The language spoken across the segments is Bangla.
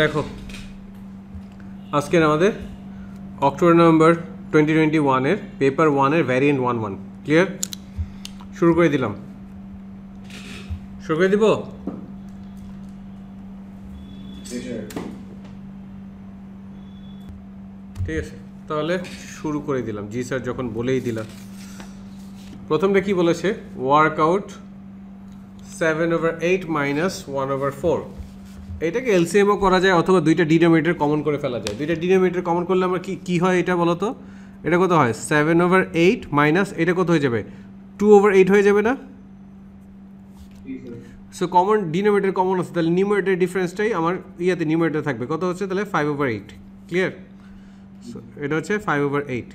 দেখো আজকের আমাদের অক্টোবর নভেম্বর টোয়েন্টি টোয়েন্টি ওয়ানের পেপার ওয়ানের ভ্যারিয়েন্ট ওয়ান ওয়ান ক্লিয়ার শুরু করে দিলাম। শুরু করে দিব? ঠিক আছে তাহলে শুরু করে দিলাম। জি স্যার যখন বলেই দিলাম প্রথমটা কি বলেছে? Workout seven over eight minus one over four এটাকে এলসিএমও করা যায় অথবা দুইটা ডিনোমিটার কমন করে ফেলা যায়। দুইটা ডিনোমিটার কমন করলে আমরা কী কী হয় এটা বলো তো এটা কত হয়? সেভেন ওভার এইট মাইনাস এটা কত হয়ে যাবে? টু ওভার এইট হয়ে যাবে না? সো কমন ডিনোমিটার কমন আছে। তাহলে নিউমিনেটার ডিফারেন্সটাই আমার ইয়াতে নিউমিনেটার থাকবে। কত হচ্ছে? তাহলে five over eight clear so এটা হচ্ছে five over eight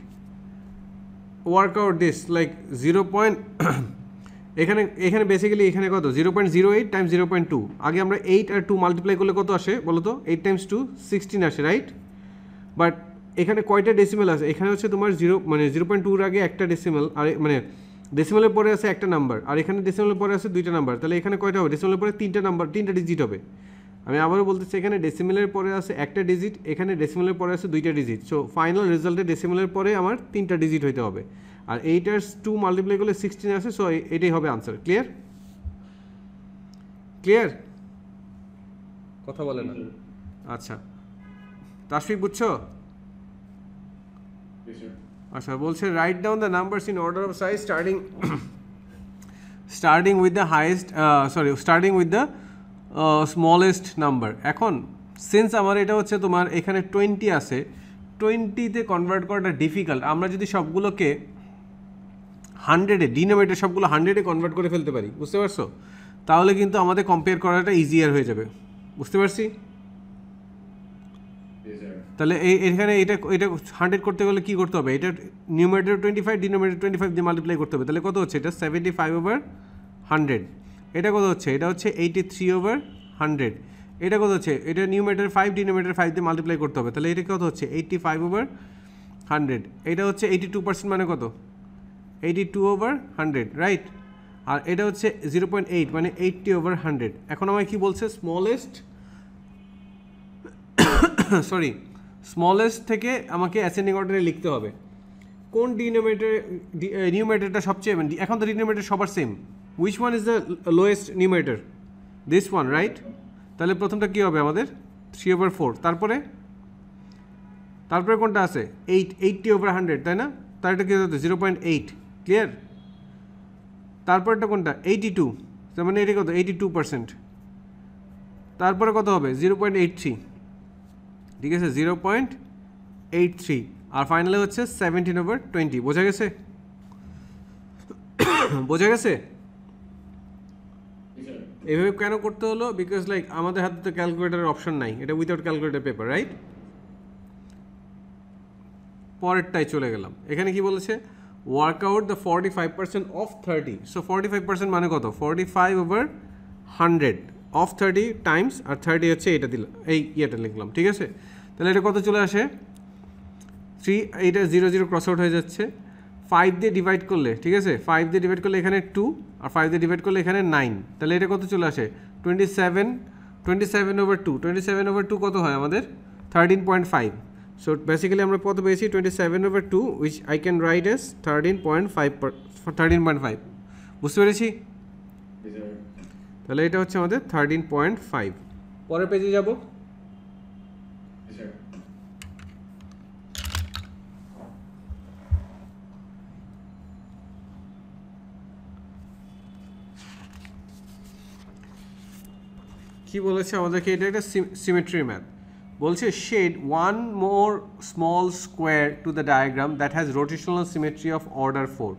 workout this like zero point এখানে এখানে বেসিক্যালি এখানে কত? Zero point zero eight time zero point two আগে আমরা এইট আর টু মাল্টিপ্লাই করলে কত আসে বলো তো এইট টাইমস টু সিক্সটিন আসে রাইট বাট এখানে কয়টা ডেসিমেল আছে? এখানে হচ্ছে তোমার জিরো মানে জিরো পয়েন্ট টুর আগে একটা ডেসিমেল আর মানে ডেসিমেলের পরে আছে একটা নাম্বার আর এখানে ডেসিমেলের পরে আছে দুইটা নাম্বার তাহলে এখানে কয়টা হবে? ডেসিমেলের পরে তিনটা নাম্বার তিনটা ডিজিট হবে। আমি আবারও বলতেছি, এখানে ডেসিমেলের পরে আছে একটা ডিজিট এখানে ডেসিমেলের পরে আছে দুইটা ডিজিট সো ফাইনাল রেজাল্টে ডেসিমেলের পরে আমার তিনটা ডিজিট হইতে হবে। আর এইটার টু মাল্টিপ্লাই করলে সিক্সটিন আছে সো এটাই হবে আনসার ক্লিয়ার ক্লিয়ার কথা বলে না। আচ্ছা। তাসফিক বুঝছ? আচ্ছা বলছে write down the numbers in order of size starting starting with the highest sorry starting with the smallest number এখন সিন্স আমার এটা হচ্ছে তোমার এখানে টোয়েন্টি আছে টোয়েন্টিতে কনভার্ট করাটা ডিফিকাল্ট আমরা যদি সবগুলোকে হান্ড্রেডে ডিনোমিনেটর সবগুলো হান্ড্রেডে কনভার্ট করে ফেলতে পারি বুঝতে পারছ? তাহলে কিন্তু আমাদের কম্পেয়ার করাটা ইজিয়ার হয়ে যাবে বুঝতে পারছি? তাহলে এই এখানে এটা এটা হান্ড্রেড করতে গেলে কী করতে হবে? এটা numerator twenty five denominator twenty five দিয়ে মাল্টিপ্লাই করতে হবে। তাহলে কত হচ্ছে? এটা সেভেন্টি ফাইভ ওভার হান্ড্রেড এটা কত হচ্ছে? এটা হচ্ছে এইটি থ্রি ওভার হান্ড্রেড এটা কত হচ্ছে? এটা নিউমিনেটর ফাইভ ডিনোমিনেটর ফাইভ দিয়ে মাল্টিপ্লাই করতে হবে। তাহলে এটা কত হচ্ছে? এইটটি ফাইভ ওভার হান্ড্রেড এটা হচ্ছে এইটি টু পার্সেন্ট মানে কত? Eighty two over hundred right আর এটা হচ্ছে জিরো পয়েন্ট এইট মানে এইটটি ওভার হান্ড্রেড এখন আমায় কী বলছে? স্মলেস্ট সরি স্মলেস্ট থেকে আমাকে অ্যাসেন্ডিং অর্ডারে লিখতে হবে। কোন ডিনোমিনেটর নিউমিনেটরটা সবচেয়ে এখন তো ডিনোমিনেটর সবার same which one is the lowest numerator this one right তাহলে প্রথমটা কী হবে আমাদের? থ্রি ওভার ফোর তারপরে? তারপরে কোনটা আছে? এইট এইটটি ওভার হান্ড্রেড তাই না? তার এটা কী হতো জিরো পয়েন্ট এইট ক্লিয়ার তারপরটা কোনটা? এইটি টু তার মানে এটা কত? এইটি টু পার্সেন্ট তারপরে কত হবে? জিরো পয়েন্ট এইট থ্রি ঠিক আছে? জিরো পয়েন্ট এইট থ্রি আর ফাইনালে হচ্ছে সেভেন্টিন ওভার টোয়েন্টি বোঝা গেছে? বোঝা গেছে? এইভাবে কেন করতে হলো? বিকজ লাইক আমাদের হাতে তো ক্যালকুলেটারের অপশন নাই। এটা উইদাউট ক্যালকুলেটার পেপার রাইট পরেরটায় চলে গেলাম। এখানে কি বলেছে? Workout the forty five percent of thirty so forty five percent মানে কত? Forty five over hundred of thirty times R thirty হচ্ছে এটা দিলাম, এই ইয়েটা লিখলাম, ঠিক আছে? তাহলে এটা কত চলে আসে? থ্রি এইটা জিরো জিরো ক্রস আউট হয়ে যাচ্ছে। ফাইভ দিয়ে ডিভাইড করলে, ঠিক আছে? ফাইভ দিয়ে ডিভাইড করলে এখানে টু আর ফাইভ দিয়ে ডিভাইড করলে এখানে নাইন তাহলে এটা কত চলে আসে? Twenty seven twenty seven over two twenty seven over two কত হয় আমাদের? Thirteen point five so basically আমরা কত পেয়েছি twenty seven over two which I can write as thirteen point five thirteen point five বুঝতে পেরেছি? তাহলে এটা হচ্ছে আমাদের থার্টিন পয়েন্ট ফাইভ পরের পেজে যাব। কি বলেছে আমাদেরকে? এটা একটা সিমেট্রি ম্যাথ বলছে shade one more small square to the diagram that has rotational symmetry of order four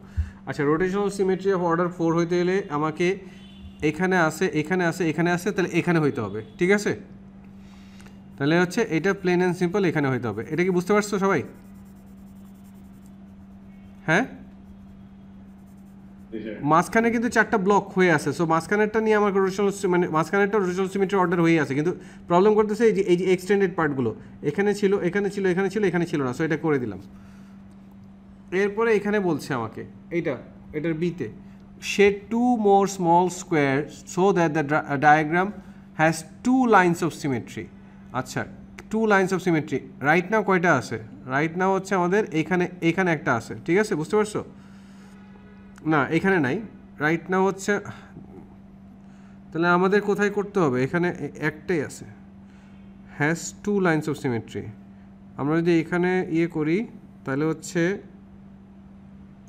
আচ্ছা rotational symmetry of order four হইতে গেলে আমাকে এখানে আসে এখানে আসে এখানে আসে তাহলে এখানে হইতে হবে, ঠিক আছে? তাহলে হচ্ছে এটা প্লেন অ্যান্ড সিম্পল এখানে হইতে হবে। এটা কি বুঝতে পারছ সবাই? হ্যাঁ? মাঝখানে কিন্তু চারটা ব্লক হয়ে আছে। সো মাঝখানেরটা নিয়ে আমার রোটেশনাল মানে মাঝখানেরটা রোটেশনাল সিমেট্রি অর্ডার হয়ে আছে। কিন্তু প্রবলেম করতেছে এই যে এই যে এক্সটেন্ডেড পার্টগুলো এখানে ছিল এখানে ছিল এখানে ছিল এখানে ছিল না। সো এটা করে দিলাম। এরপরে এখানে বলছে আমাকে এইটা এটার বিতে more small squares so that the di- uh, diagram has two lines of symmetry আচ্ছা two lines of symmetry right now কয়টা আছে? রাইট নাও হচ্ছে আমাদের এখানে এখানে একটা আছে। ঠিক আছে? বুঝতে পারছ? না, এখানে নাই। রাইট নাও হচ্ছে, তাহলে আমাদের কোথায় করতে হবে? এখানে একটাই আছে। Has two lines of symmetry আমরা যদি এখানে ইয়ে করি, তাহলে হচ্ছে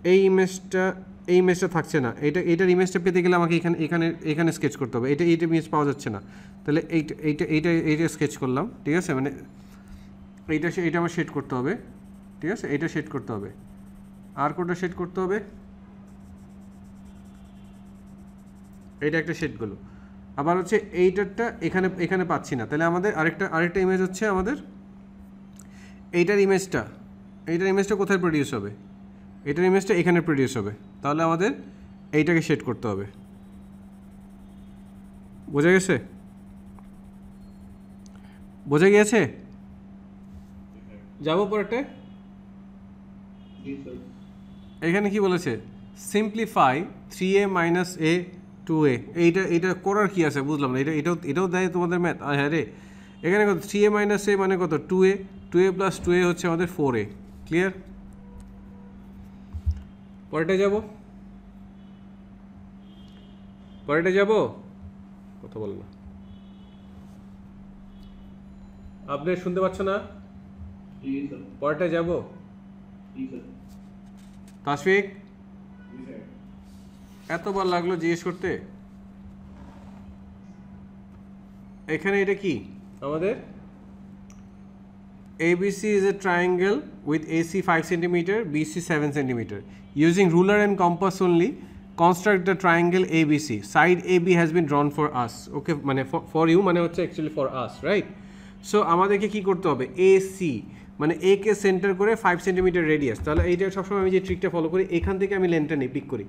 এই ইমেজটা এই ইমেজটা থাকছে না। এটা, এটার ইমেজটা পেতে গেলে আমাকে এখানে এখানে এখানে স্কেচ করতে হবে। এটা এইটা ইমেজ পাওয়া যাচ্ছে না। তাহলে এইটা এইটা এইটা এইটা স্কেচ করলাম, ঠিক আছে? মানে এইটা এইটা আমার শেড করতে হবে, ঠিক আছে? এইটা শেড করতে হবে। আর কোনটা শেড করতে হবে? এইটা একটা শেডগুলো আবার হচ্ছে এইটারটা এখানে এখানে পাচ্ছি না। তাহলে আমাদের আরেকটা আরেকটা ইমেজ হচ্ছে আমাদের এইটার ইমেজটা এইটার ইমেজটা কোথায় প্রডিউস হবে? এটার ইমেজটা এখানে প্রডিউস হবে। তাহলে আমাদের এইটাকে শেড করতে হবে। বোঝা গেছে? বোঝা গিয়েছে? যাব পরেরটা? এখানে কি বলেছে? Simplify three a minus a two a এইটা এটা করার কি আছে? বুঝলাম না। এটা এটাও এটাও দেয় তোমাদের ম্যাথ হ্যাঁ রে। এখানে কত? থ্রি এ মাইনাস এ মানে কত? Two a two a plus two a হচ্ছে আমাদের ফোর এ ক্লিয়ার পরেটা যাব? পরেটা যাব? কথা বল না। আপনি শুনতে পাচ্ছ না? পরেটা যাব? তাসফিক? এতবার লাগল জিজ্ঞেস করতে এখানে এটা কি আমাদের ABC is a triangle with AC 5 centimeter, BC 7 centimeter. Using ruler and compass only, construct the triangle ABC. Side AB has been drawn for us. Okay, মানে for, you মানে হচ্ছে actually for us, right? So আমাদেরকে কি করতে হবে AC মানে A কে সেন্টার করে 5 সেন্টিমিটার রেডিয়াস তাহলে এইটা সবসময় আমি যে ট্রিকটা ফলো করি এখান থেকে আমি লেন্থটা নিই পিক করি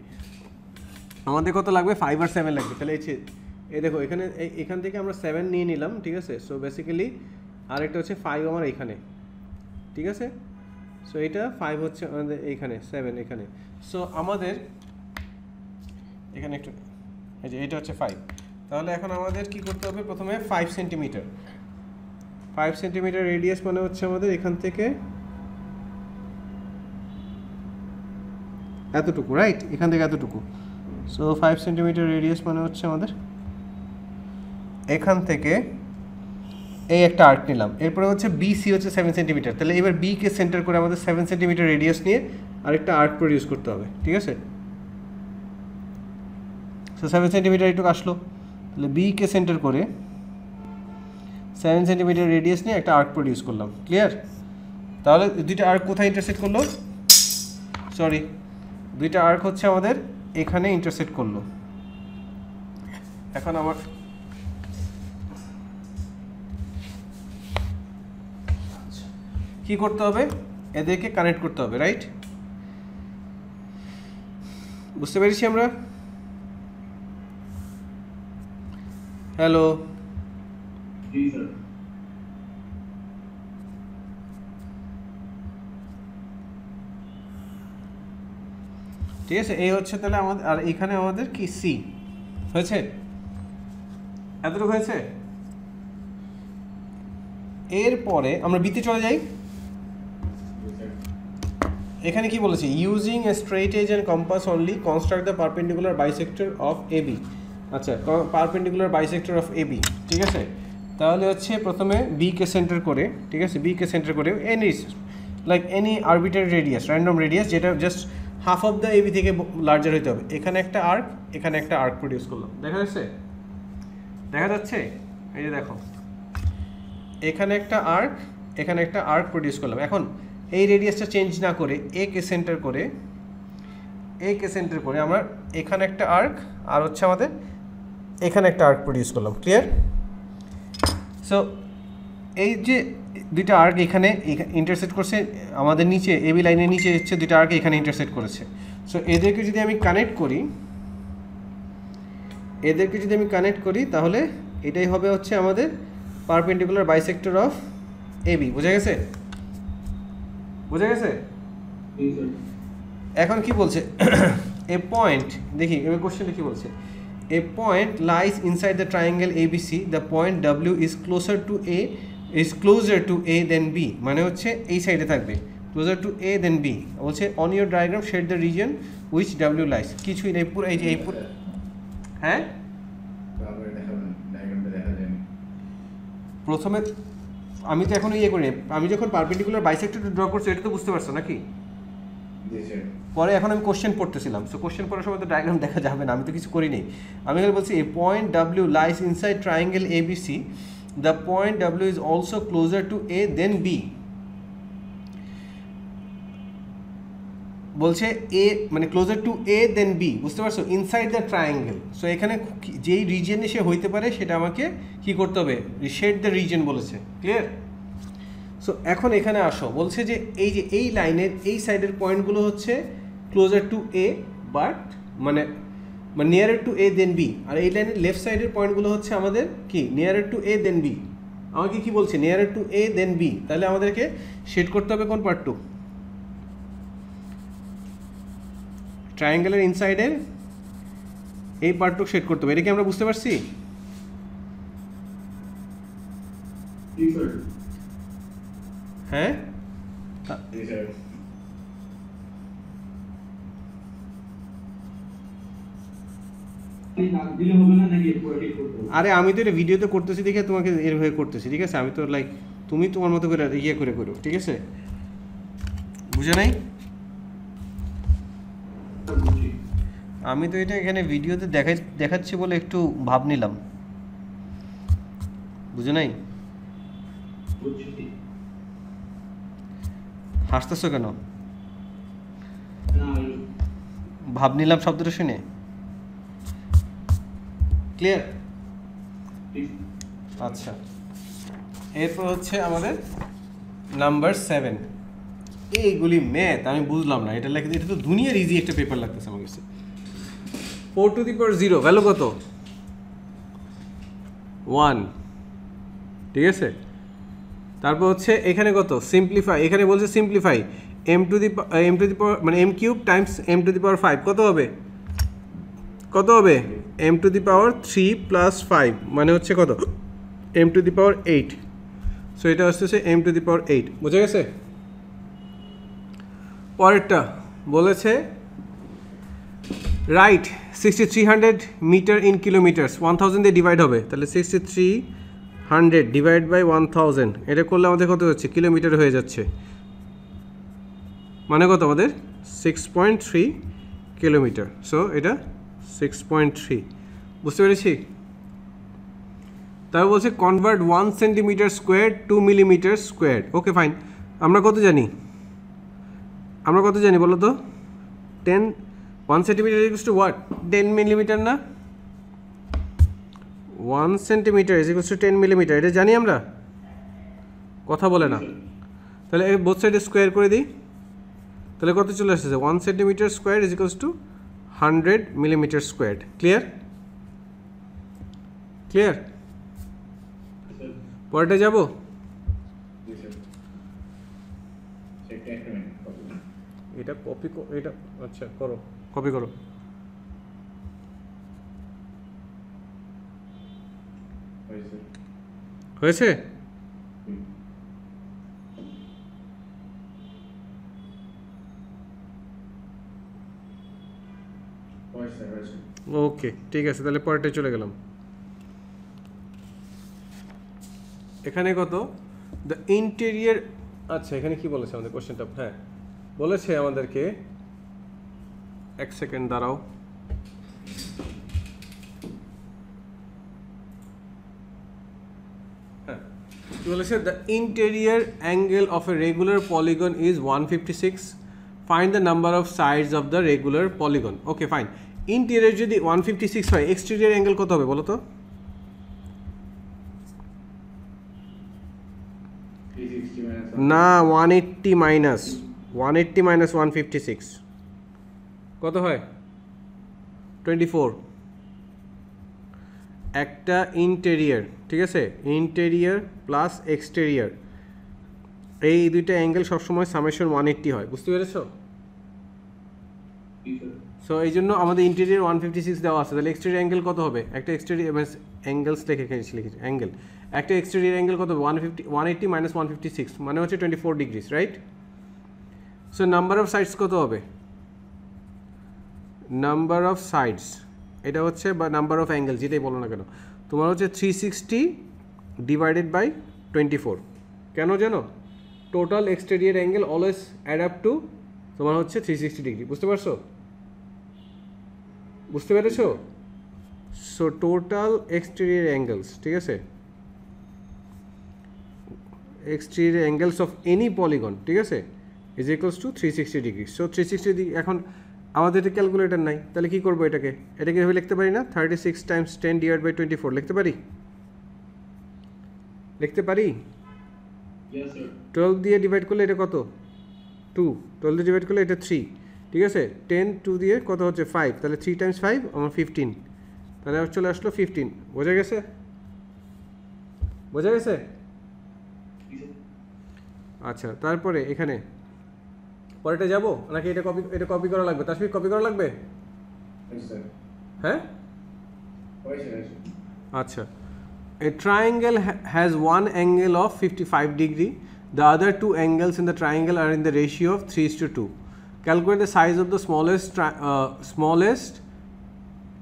আমাদের কত লাগবে? ফাইভ আর সেভেন লাগবে। তাহলে এই এই দেখো, এখানে এখান থেকে আমরা সেভেন নিয়ে নিলাম, ঠিক আছে? সো বেসিক্যালি আরেকটা হচ্ছে ফাইভ আমার এইখানে ঠিক আছে? সো এটা ফাইভ হচ্ছে আমাদের এইখানে সেভেন এখানে। সো আমাদের, এখানে একটু, এই যে এটা হচ্ছে ফাইভ তাহলে এখন আমাদের কি করতে হবে? প্রথমে five centimetre five centimetre radius মানে হচ্ছে আমাদের এখান থেকে এতটুকু রাইট এখান থেকে এতটুকু। সো ফাইভ সেন্টিমিটার রেডিয়াস মানে হচ্ছে আমাদের এখান থেকে এই একটা আর্ক নিলাম। এরপরে হচ্ছে বিসি হচ্ছে সেভেন সেন্টিমিটার তাহলে এবার বি কে সেন্টার করে আমাদের সেভেন সেন্টিমিটার রেডিয়াস নিয়ে আরেকটা আর্ক প্রডিউস করতে হবে, ঠিক আছে? সো সেভেন সেন্টিমিটার একটু আসলো। তাহলে বি কে সেন্টার করে সেভেন সেন্টিমিটার রেডিয়াস নিয়ে একটা আর্ক প্রডিউস করলাম ক্লিয়ার তাহলে দুইটা আর্ক কোথায় ইন্টারসেক্ট করল? সরি দুইটা আর্ক হচ্ছে আমাদের এখানে ইন্টারসেক্ট করল। এখন আমার কি করতে হবে? এদেরকে কানেক্ট করতে হবে রাইট বুঝতে পেরেছি আমরা? হ্যালো ঠিক আছে? এই হচ্ছে তাহলে আমাদের আর এখানে আমাদের কি? সি হয়েছে? এতটুকু হয়েছে? এরপরে আমরা বিতে চলে যাই। এখানে কি বলেছে? Using a straight edge and compass only construct the perpendicular bisector of A B আচ্ছা perpendicular bisector of A B ঠিক আছে? তাহলে হচ্ছে প্রথমে বি কে সেন্টার করে, ঠিক আছে? বি কে সেন্টার করে any like any arbitrary radius random radius যেটা just half of the AB থেকে লার্জার হতে হবে। এখানে একটা আর্ক এখানে একটা আর্ক প্রডিউস করলাম। দেখা যাচ্ছে? দেখা যাচ্ছে? এই যে দেখো। এখানে একটা আর্ক এখানে একটা আর্ক প্রডিউস করলাম। এখন এই রেডিয়াসটা চেঞ্জ না করে এ কে সেন্টার করে এ কে সেন্টার করে আমরা এখানে একটা আর্ক আর হচ্ছে আমাদের এখানে একটা আর্ক প্রডিউস করলাম। ক্লিয়ার সো এই যে দুইটা আর্ক এখানে ইন্টারসেক্ট করছে, আমাদের নিচে এ বি লাইনের নিচে হচ্ছে দুইটা আর্ক এখানে ইন্টারসেক্ট করেছে। সো এদেরকে যদি আমি কানেক্ট করি, এদেরকে যদি আমি কানেক্ট করি, তাহলে এটাই হবে হচ্ছে আমাদের perpendicular bisector of A B বোঝা গেছে? বোঝা গেছে? এখন কি বলছে? এ পয়েন্ট দেখি, এবার কোশ্চেনটা কি বলছে? A point lies inside the triangle ABC the point W is closer to A is closer to A then B মানে হচ্ছে এই সাইডে থাকবে। Closer to A then B বলছে on your diagram shade the region which W lies কিছুই নেই পুরো এই যে এই পুরো হ্যাঁ? প্রথমে আমি তো এখন ইয়ে করি আমি যখন পারপেন্ডিকুলার বাইসেক্টর ড্র করছি এটা তো বুঝতে পারছ নাকি? পরে এখন আমি কোশ্চেন পড়তেছিলাম। সো কোশ্চেন পড়ার সময় তো ডায়াগ্রাম দেখা যাবে না আমি তো কিছু করি নেই আমি এখানে বলছি a point W lies inside triangle A B C the point W is also closer to A then B বলছে এ মানে closer to A then B বুঝতে পারছ? ইনসাইড দ্য ট্রায়াঙ্গেল সো এখানে যেই রিজনে সে হইতে পারে, সেটা আমাকে কি করতে হবে? শেড দ্য রিজন বলেছে। ক্লিয়ার সো এখন এখানে আসো। বলছে যে এই যে এই লাইনের এই সাইডের পয়েন্টগুলো হচ্ছে ক্লোজার টু এ বাট মানে মানে নিয়ারের টু এ দেন বি আর এই লাইনের লেফট সাইডের পয়েন্টগুলো হচ্ছে আমাদের কি? নিয়ারের টু এ দেন বি আমাকে কি বলছে? নিয়ারের টু এ দেন বি তাহলে আমাদেরকে শেড করতে হবে কোন পার্ট টু? ট্রায়াঙ্গেলের ইনসাইডের এই পার্টটুক শেড করতে হবে। এটা কি আমরা বুঝতে পারছি? হ্যাঁ জি স্যার দিলে হবে না নাকি এডিট করতে হবে আরে আমি তো এটা ভিডিওতে করতেছি দেখে তোমাকে এরভাবে করতেছি ঠিক আছে? আমি তো লাইক তুমি তোমার মতো করে ইয়ে করে করো ঠিক আছে? বুঝে নাই? আমি তো এটা এখানে ভিডিওতে দেখাই দেখাচ্ছি বলে একটু ভাব নিলাম। বুঝে নাই? হাসতেছো কেন? ভাব নিলাম শব্দটা শুনে? ক্লিয়ার আচ্ছা। এরপর হচ্ছে আমাদের নাম্বার সেভেন এইগুলি ম্যাথ আমি বুঝলাম না। এটা লেখা এটা তো দুনিয়ার ইজি একটা পেপার লাগতেছে আমার কাছে। Four to the power zero value কত? ওয়ান ঠিক আছে? তারপর হচ্ছে এখানে কত? সিম্পলিফাই এখানে বলছে simplify m to the m to the power মানে m cube times m to the power five কত হবে? কত হবে? M to the power three plus five মানে হচ্ছে কত? M to the power eight so এটা আসতেছে m to the power eight বুঝে গেছে? পরেরটা বলেছে right sixty three hundred metre in kilometres one thousand দিয়ে ডিভাইড হবে। তাহলে sixty three hundred divide by one thousand এটা করলে আমাদের কত হচ্ছে কিলোমিটার হয়ে যাচ্ছে। মানে কত আমাদের? Six point three kilometre so এটা সিক্স পয়েন্ট থ্রি বুঝতে পেরেছি? তারপর বলছে convert one centimetre square to millimetre square okay fine আমরা কত জানি? আমরা কত জানি বলো তো ten one centimetre equals to what ten millimetre না? One centimetre is to ten millimetre এটা জানি আমরা? কথা বলে না। তাহলে বোথ সাইডে স্কোয়ার করে দিই। তাহলে কত চলে আসতেছে? One centimetre square is to hundred millimetre square. Clear? Clear? Sir পরেরটা যাব? জি স্যার সেটা একটা মিনিট কপি এটা কপি এটা আচ্ছা করো। কপি করো। হয় স্যার হয়েছে হুম। হয় স্যার হয় স্যার ওকে, ঠিক আছে, তাহলে পরেরটায় চলে গেলাম। এখানে কত? দ্য ইন্টেরিয়ার আচ্ছা এখানে কি বলেছে আমাদের কোশ্চেনটা হ্যাঁ বলেছে আমাদেরকে। এক সেকেন্ড দাঁড়াও। হ্যাঁ বলেছে? The interior angle of a regular polygon is one fifty six find the number of sides of the regular polygon okay fine interior যদি ওয়ান ফিফটি সিক্স হয় এক্সটেরিয়ার অ্যাঙ্গেল কত হবে বলো তো? না one eighty minus one eighty minus one fifty six কত হয়? টোয়েন্টি ফোর একটা ইন্টেরিয়ার ঠিক আছে? ইন্টেরিয়ার প্লাস এক্সটেরিয়ার এই দুইটা অ্যাঙ্গেল সবসময় সামেশন ওয়ান এইট্টি হয়, বুঝতে পেরেছ? সো এই জন্য আমাদের ইন্টেরিয়ার ওয়ান ফিফটি সিক্স দেওয়া আছে। তাহলে এক্সটেরিয়ার অ্যাঙ্গেল কত হবে? একটা এক্সটেরিয়ার অ্যাঙ্গেলস লিখে লিখেছি অ্যাঙ্গেল একটা এক্সটেরিয়ার অ্যাঙ্গেল কত হবে? One fifty one eighty minus one fifty six মানে হচ্ছে twenty four degrees right so number of sides কত হবে? নাম্বার অফ সাইডস এটা হচ্ছে বা নাম্বার অফ অ্যাঙ্গেল যেটাই বলো না কেন। তোমার হচ্ছে three sixty divided by twenty four কেন জানো? Total exterior angle always add to তোমার হচ্ছে থ্রি সিক্সটি ডিগ্রি বুঝতে পারছ? বুঝতে পেরেছ? সো টোটাল এক্সটেরিয়ার অ্যাঙ্গেলস ঠিক আছে? Exterior angles of any polygon ঠিক আছে? Is equals to three sixty degree so three sixty degree এখন আমাদের এটা ক্যালকুলেটার নাই তাহলে কী করব এটাকে? এটাকে এভাবে লিখতে পারি না? Thirty six times ten divide by twenty four লিখতে পারি? লিখতে পারি টুয়েলভ দিয়ে ডিভাইড করলে এটা কত? টু টুয়েলভ দিয়ে ডিভাইড করলে এটা থ্রি ঠিক আছে? টেন টু দিয়ে কত হচ্ছে ফাইভ তাহলে থ্রি টাইমস ফাইভ আমার ফিফটিন তাহলে চলে আসলো ফিফটিন বোঝা গেছে? বোঝা গেছে? আচ্ছা তারপরে এখানে। পরেটা যাব? নাকি এটা কপি এটা কপি করা লাগবে? তাসফিক কপি করা লাগবে? হ্যাঁ. আচ্ছা। A triangle ha- has one angle of 55 degree. The other two angles in the triangle are in the ratio of 3 is to 2 calculate the size of the smallest uh, smallest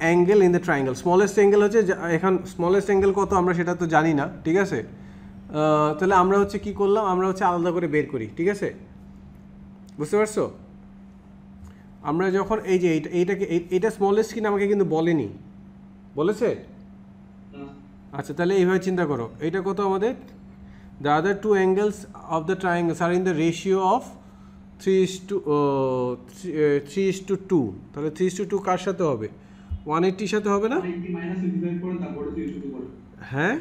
angle in the triangle. Smallest angle হচ্ছে এখন smallest angle কত আমরা সেটা তো জানি না ঠিক আছে? তাহলে আমরা হচ্ছে কি করলাম? আমরা হচ্ছে আলাদা করে বের করি ঠিক আছে? বুঝতে পারছ? আমরা যখন এই যে এইটা এইটাকে এই- এইটা স্মলেস্ট কিনা আমাকে কিন্তু বলেনি। বলেছে? আচ্ছা তাহলে এইভাবে চিন্তা করো। এটা কত আমাদের? The other two angles of the triangles are in the ratio of three is to two is is to two three is to two কার সাথে হবে? ওয়ান এইট্টির সাথে হবে না? 180 minus 55 করেন তারপরে 3 করেন। হ্যাঁ?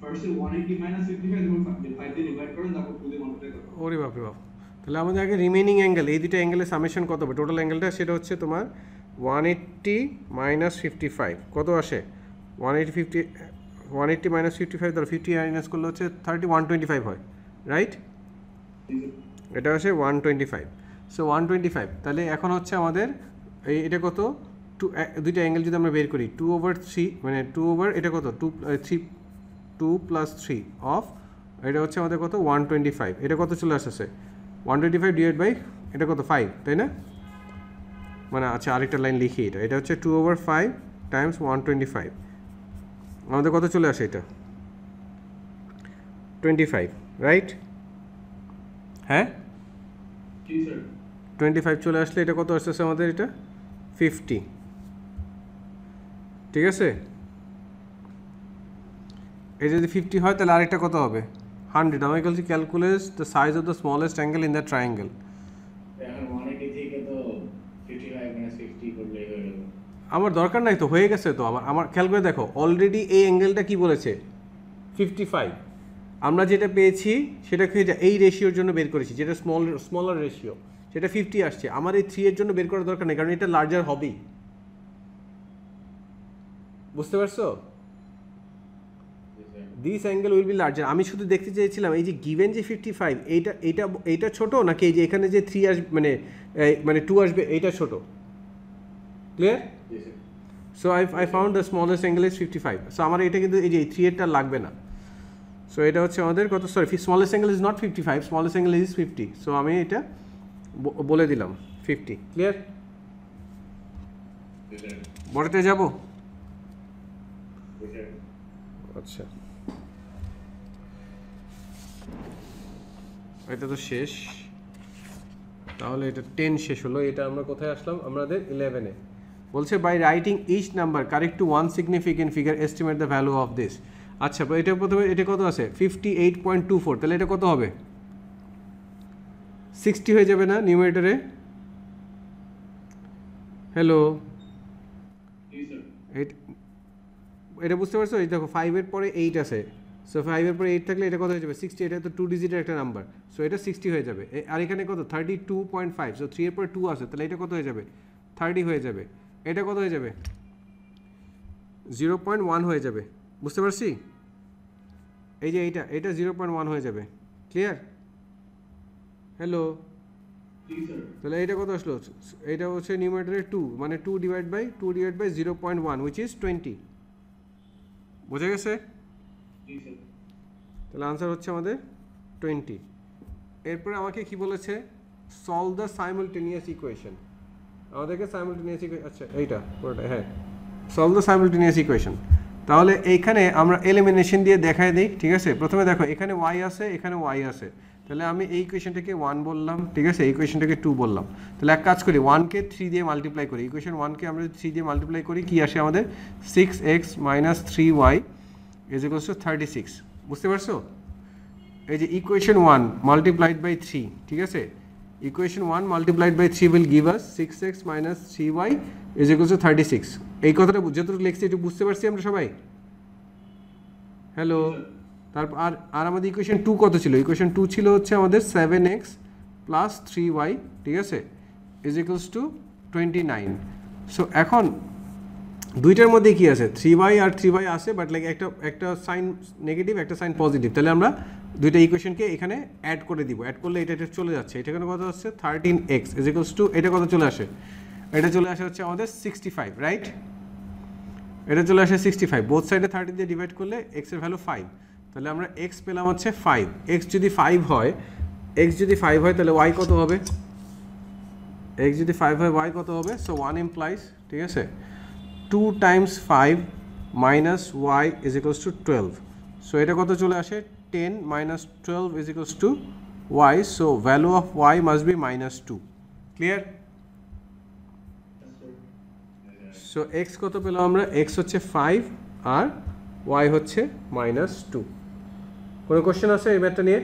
ফার্স্টে 180 minus 55 এবং 5 দিয়ে ডিভাইড করেন তারপর 2 দিয়ে মাল্টিপ্লাই করেন। ওরে বাপরে বাপ। তাহলে আমাদের আগে রিমেনিং অ্যাঙ্গেল এই দুটো অ্যাঙ্গেলের সামেশন কত হবে? টোটাল অ্যাঙ্গেলটা সেটা হচ্ছে তোমার one eighty minus fifty five কত আসে? One eighty fifty one eighty minus fifty five ধরো ফিফটি মাইনাস করলে হচ্ছে থার্টি ওয়ান টোয়েন্টি ফাইভ হয়। রাইট এটা হচ্ছে one twenty five so one twenty five তাহলে এখন হচ্ছে আমাদের এই এটা কত? টু দুইটা অ্যাঙ্গেল যদি আমরা বের করি টু ওভার থ্রি মানে টু ওভার এটা কত? Two three two plus three of এটা হচ্ছে আমাদের কত? ওয়ান টোয়েন্টি ফাইভ এটা কত চলে আসছে? One twenty five divide by এটা কত? ফাইভ তাই না? মানে আচ্ছা আরেকটা লাইন লিখি এটা। এটা হচ্ছে two over five times one twenty five আমাদের কত চলে আসে এটা? টোয়েন্টি ফাইভ রাইট হ্যাঁ? টোয়েন্টি ফাইভ চলে আসলে এটা কত আসতেছে আমাদের এটা? ফিফটি ঠিক আছে? এই যদি ফিফটি হয় তাহলে আরেকটা কত হবে? হান্ড্রেড আমি বলছি calculate the size of the smallest angle in the triangle এখন 180 থেকে তো 55 60 করলেই গেল। আমার দরকার নাই তো হয়ে গেছে তো। আমার আমার খেয়াল করে দেখো অলরেডি এই অ্যাঙ্গেলটা কি বলেছে? ফিফটি ফাইভ আমরা যেটা পেয়েছি সেটাকে এই রেশিওর জন্য বের করেছি যেটা স্মল স্মলার রেশিও সেটা ফিফটি আসছে। আমার এই থ্রি এর জন্য বের করার দরকার নেই কারণ এটা লার্জার হবেই বুঝতে পারছ? This angle will be larger আমি শুধু দেখতে চেয়েছিলাম এই যে গিভেন যে ফিফটি ফাইভ এইটা এইটা এইটা ছোটো নাকি এই যে এখানে যে থ্রি আসবে মানে মানে টু আসবে এইটা ছোটো? Clear so I I found the smallest angle is fifty five so আমার এটা কিন্তু এই যে থ্রি এরটা লাগবে না। সো এটা হচ্ছে আমাদের কত? Sorry smallest angle is not fifty five smallest angle is fifty so আমি এটা বলে দিলাম ফিফটি ক্লিয়ার বড়তে যাব? আচ্ছা। এটা তো শেষ। তাহলে এটা টেন শেষ হলো। এটা আমরা কোথায় আসলাম? আমাদের ইলেভেনে বলছে by writing each number correct to one significant figure estimate the value of this আচ্ছা এটা প্রথমে এটা কত আছে? Fifty eight point two four তাহলে এটা কত হবে? সিক্সটি হয়ে যাবে না নিউমেটারে হ্যালো এটা বুঝতে পারছ? এই দেখো ফাইভের পরে এইট আছে। সো ফাইভের পরে এইট থাকলে এটা কত হয়ে যাবে? সিক্সটি এটা তো টু ডিজিটের একটা নাম্বার সো এটা সিক্সটি হয়ে যাবে। আর এখানে কত? Thirty two point five so three এর পরে টু আছে তাহলে এটা কত হয়ে যাবে? থার্টি হয়ে যাবে। এটা কত হয়ে যাবে? জিরো পয়েন্ট ওয়ান হয়ে যাবে। বুঝতে পারছি? এই যে এইটা এটা জিরো পয়েন্ট ওয়ান হয়ে যাবে। ক্লিয়ার হ্যালো তাহলে এইটা কত আসলো? এটা হচ্ছে নিউমারেটরে টু মানে two divide by two divide by zero point one which is twenty বোঝা গেছে? তাহলে আনসার হচ্ছে আমাদের টোয়েন্টি এরপরে আমাকে কি বলেছে? সলভ দ্য সাইমultaneous ইকুয়েশন আমাদেরকে সাইমultaneous ইকুয়েশন আচ্ছা এইটা, পুরোটা হ্যাঁ। সলভ দ্য সাইমultaneous ইকুয়েশন তাহলে এইখানে আমরা এলিমিনেশন দিয়ে দেখাই দিই, ঠিক আছে? প্রথমে দেখো, এখানে ওয়াই আছে, এখানে ওয়াই আছে। তাহলে আমি এই ইকুয়েশনটাকে ওয়ান বললাম, ঠিক আছে? এই ইকুয়েশনটাকে টু বললাম। তাহলে এক কাজ করি ওয়ানকে থ্রি দিয়ে মাল্টিপ্লাই করি। ইকুয়েশন ওয়ানকে আমরা থ্রি দিয়ে মাল্টিপ্লাই করি, কী আসে আমাদের? Six x minus three y is equals to thirty six বুঝতে পারছ? এই যে equation one multiplied by three ঠিক আছে? Equation one multiplied by three will give us six x minus three y is equal to thirty six এই কথাটা যতটুকু লিখছি একটু বুঝতে পারছি আমরা সবাই? হ্যালো তারপর আর আর আমাদের ইকুয়েশন টু কত ছিল? ইকুয়েশন টু ছিল হচ্ছে আমাদের seven x plus three y ঠিক আছে? Is equals to twenty nine so এখন দুইটার মধ্যে কি আছে? থ্রি ওয়াই আর থ্রি ওয়াই আছে বাট লাইক একটা একটা সাইন নেগেটিভ একটা সাইন পজিটিভ তাহলে আমরা দুইটা ইকুয়েশনকে এখানে অ্যাড করে দিব। অ্যাড করলে এটা এটা চলে যাচ্ছে। এটা এখানে কত হচ্ছে? Thirteen x is equals to এটা কত চলে আসে। এটা চলে আসে হচ্ছে আমাদের সিক্সটি ফাইভ রাইট এটা চলে আসে সিক্সটি ফাইভ বোথ সাইডে থার্টি দিয়ে ডিভাইড করলে এক্সের ভ্যালু ফাইভ তাহলে আমরা এক্স পেলাম হচ্ছে ফাইভ এক্স যদি ফাইভ হয় এক্স যদি ফাইভ হয়, তাহলে ওয়াই কত হবে? এক্স যদি ফাইভ হয় ওয়াই কত হবে? সো ওয়ান ইমপ্লাইজ ঠিক আছে? Two times five minus y is equals to twelve so এটা কত চলে আসে? Ten minus twelve is equals to y so value of y must be minus two clear so x কত পেলাম আমরা? এক্স হচ্ছে ফাইভ আর ওয়াই হচ্ছে মাইনাস টু কোনো কোশ্চেন আছে এই ম্যাথটা নিয়ে?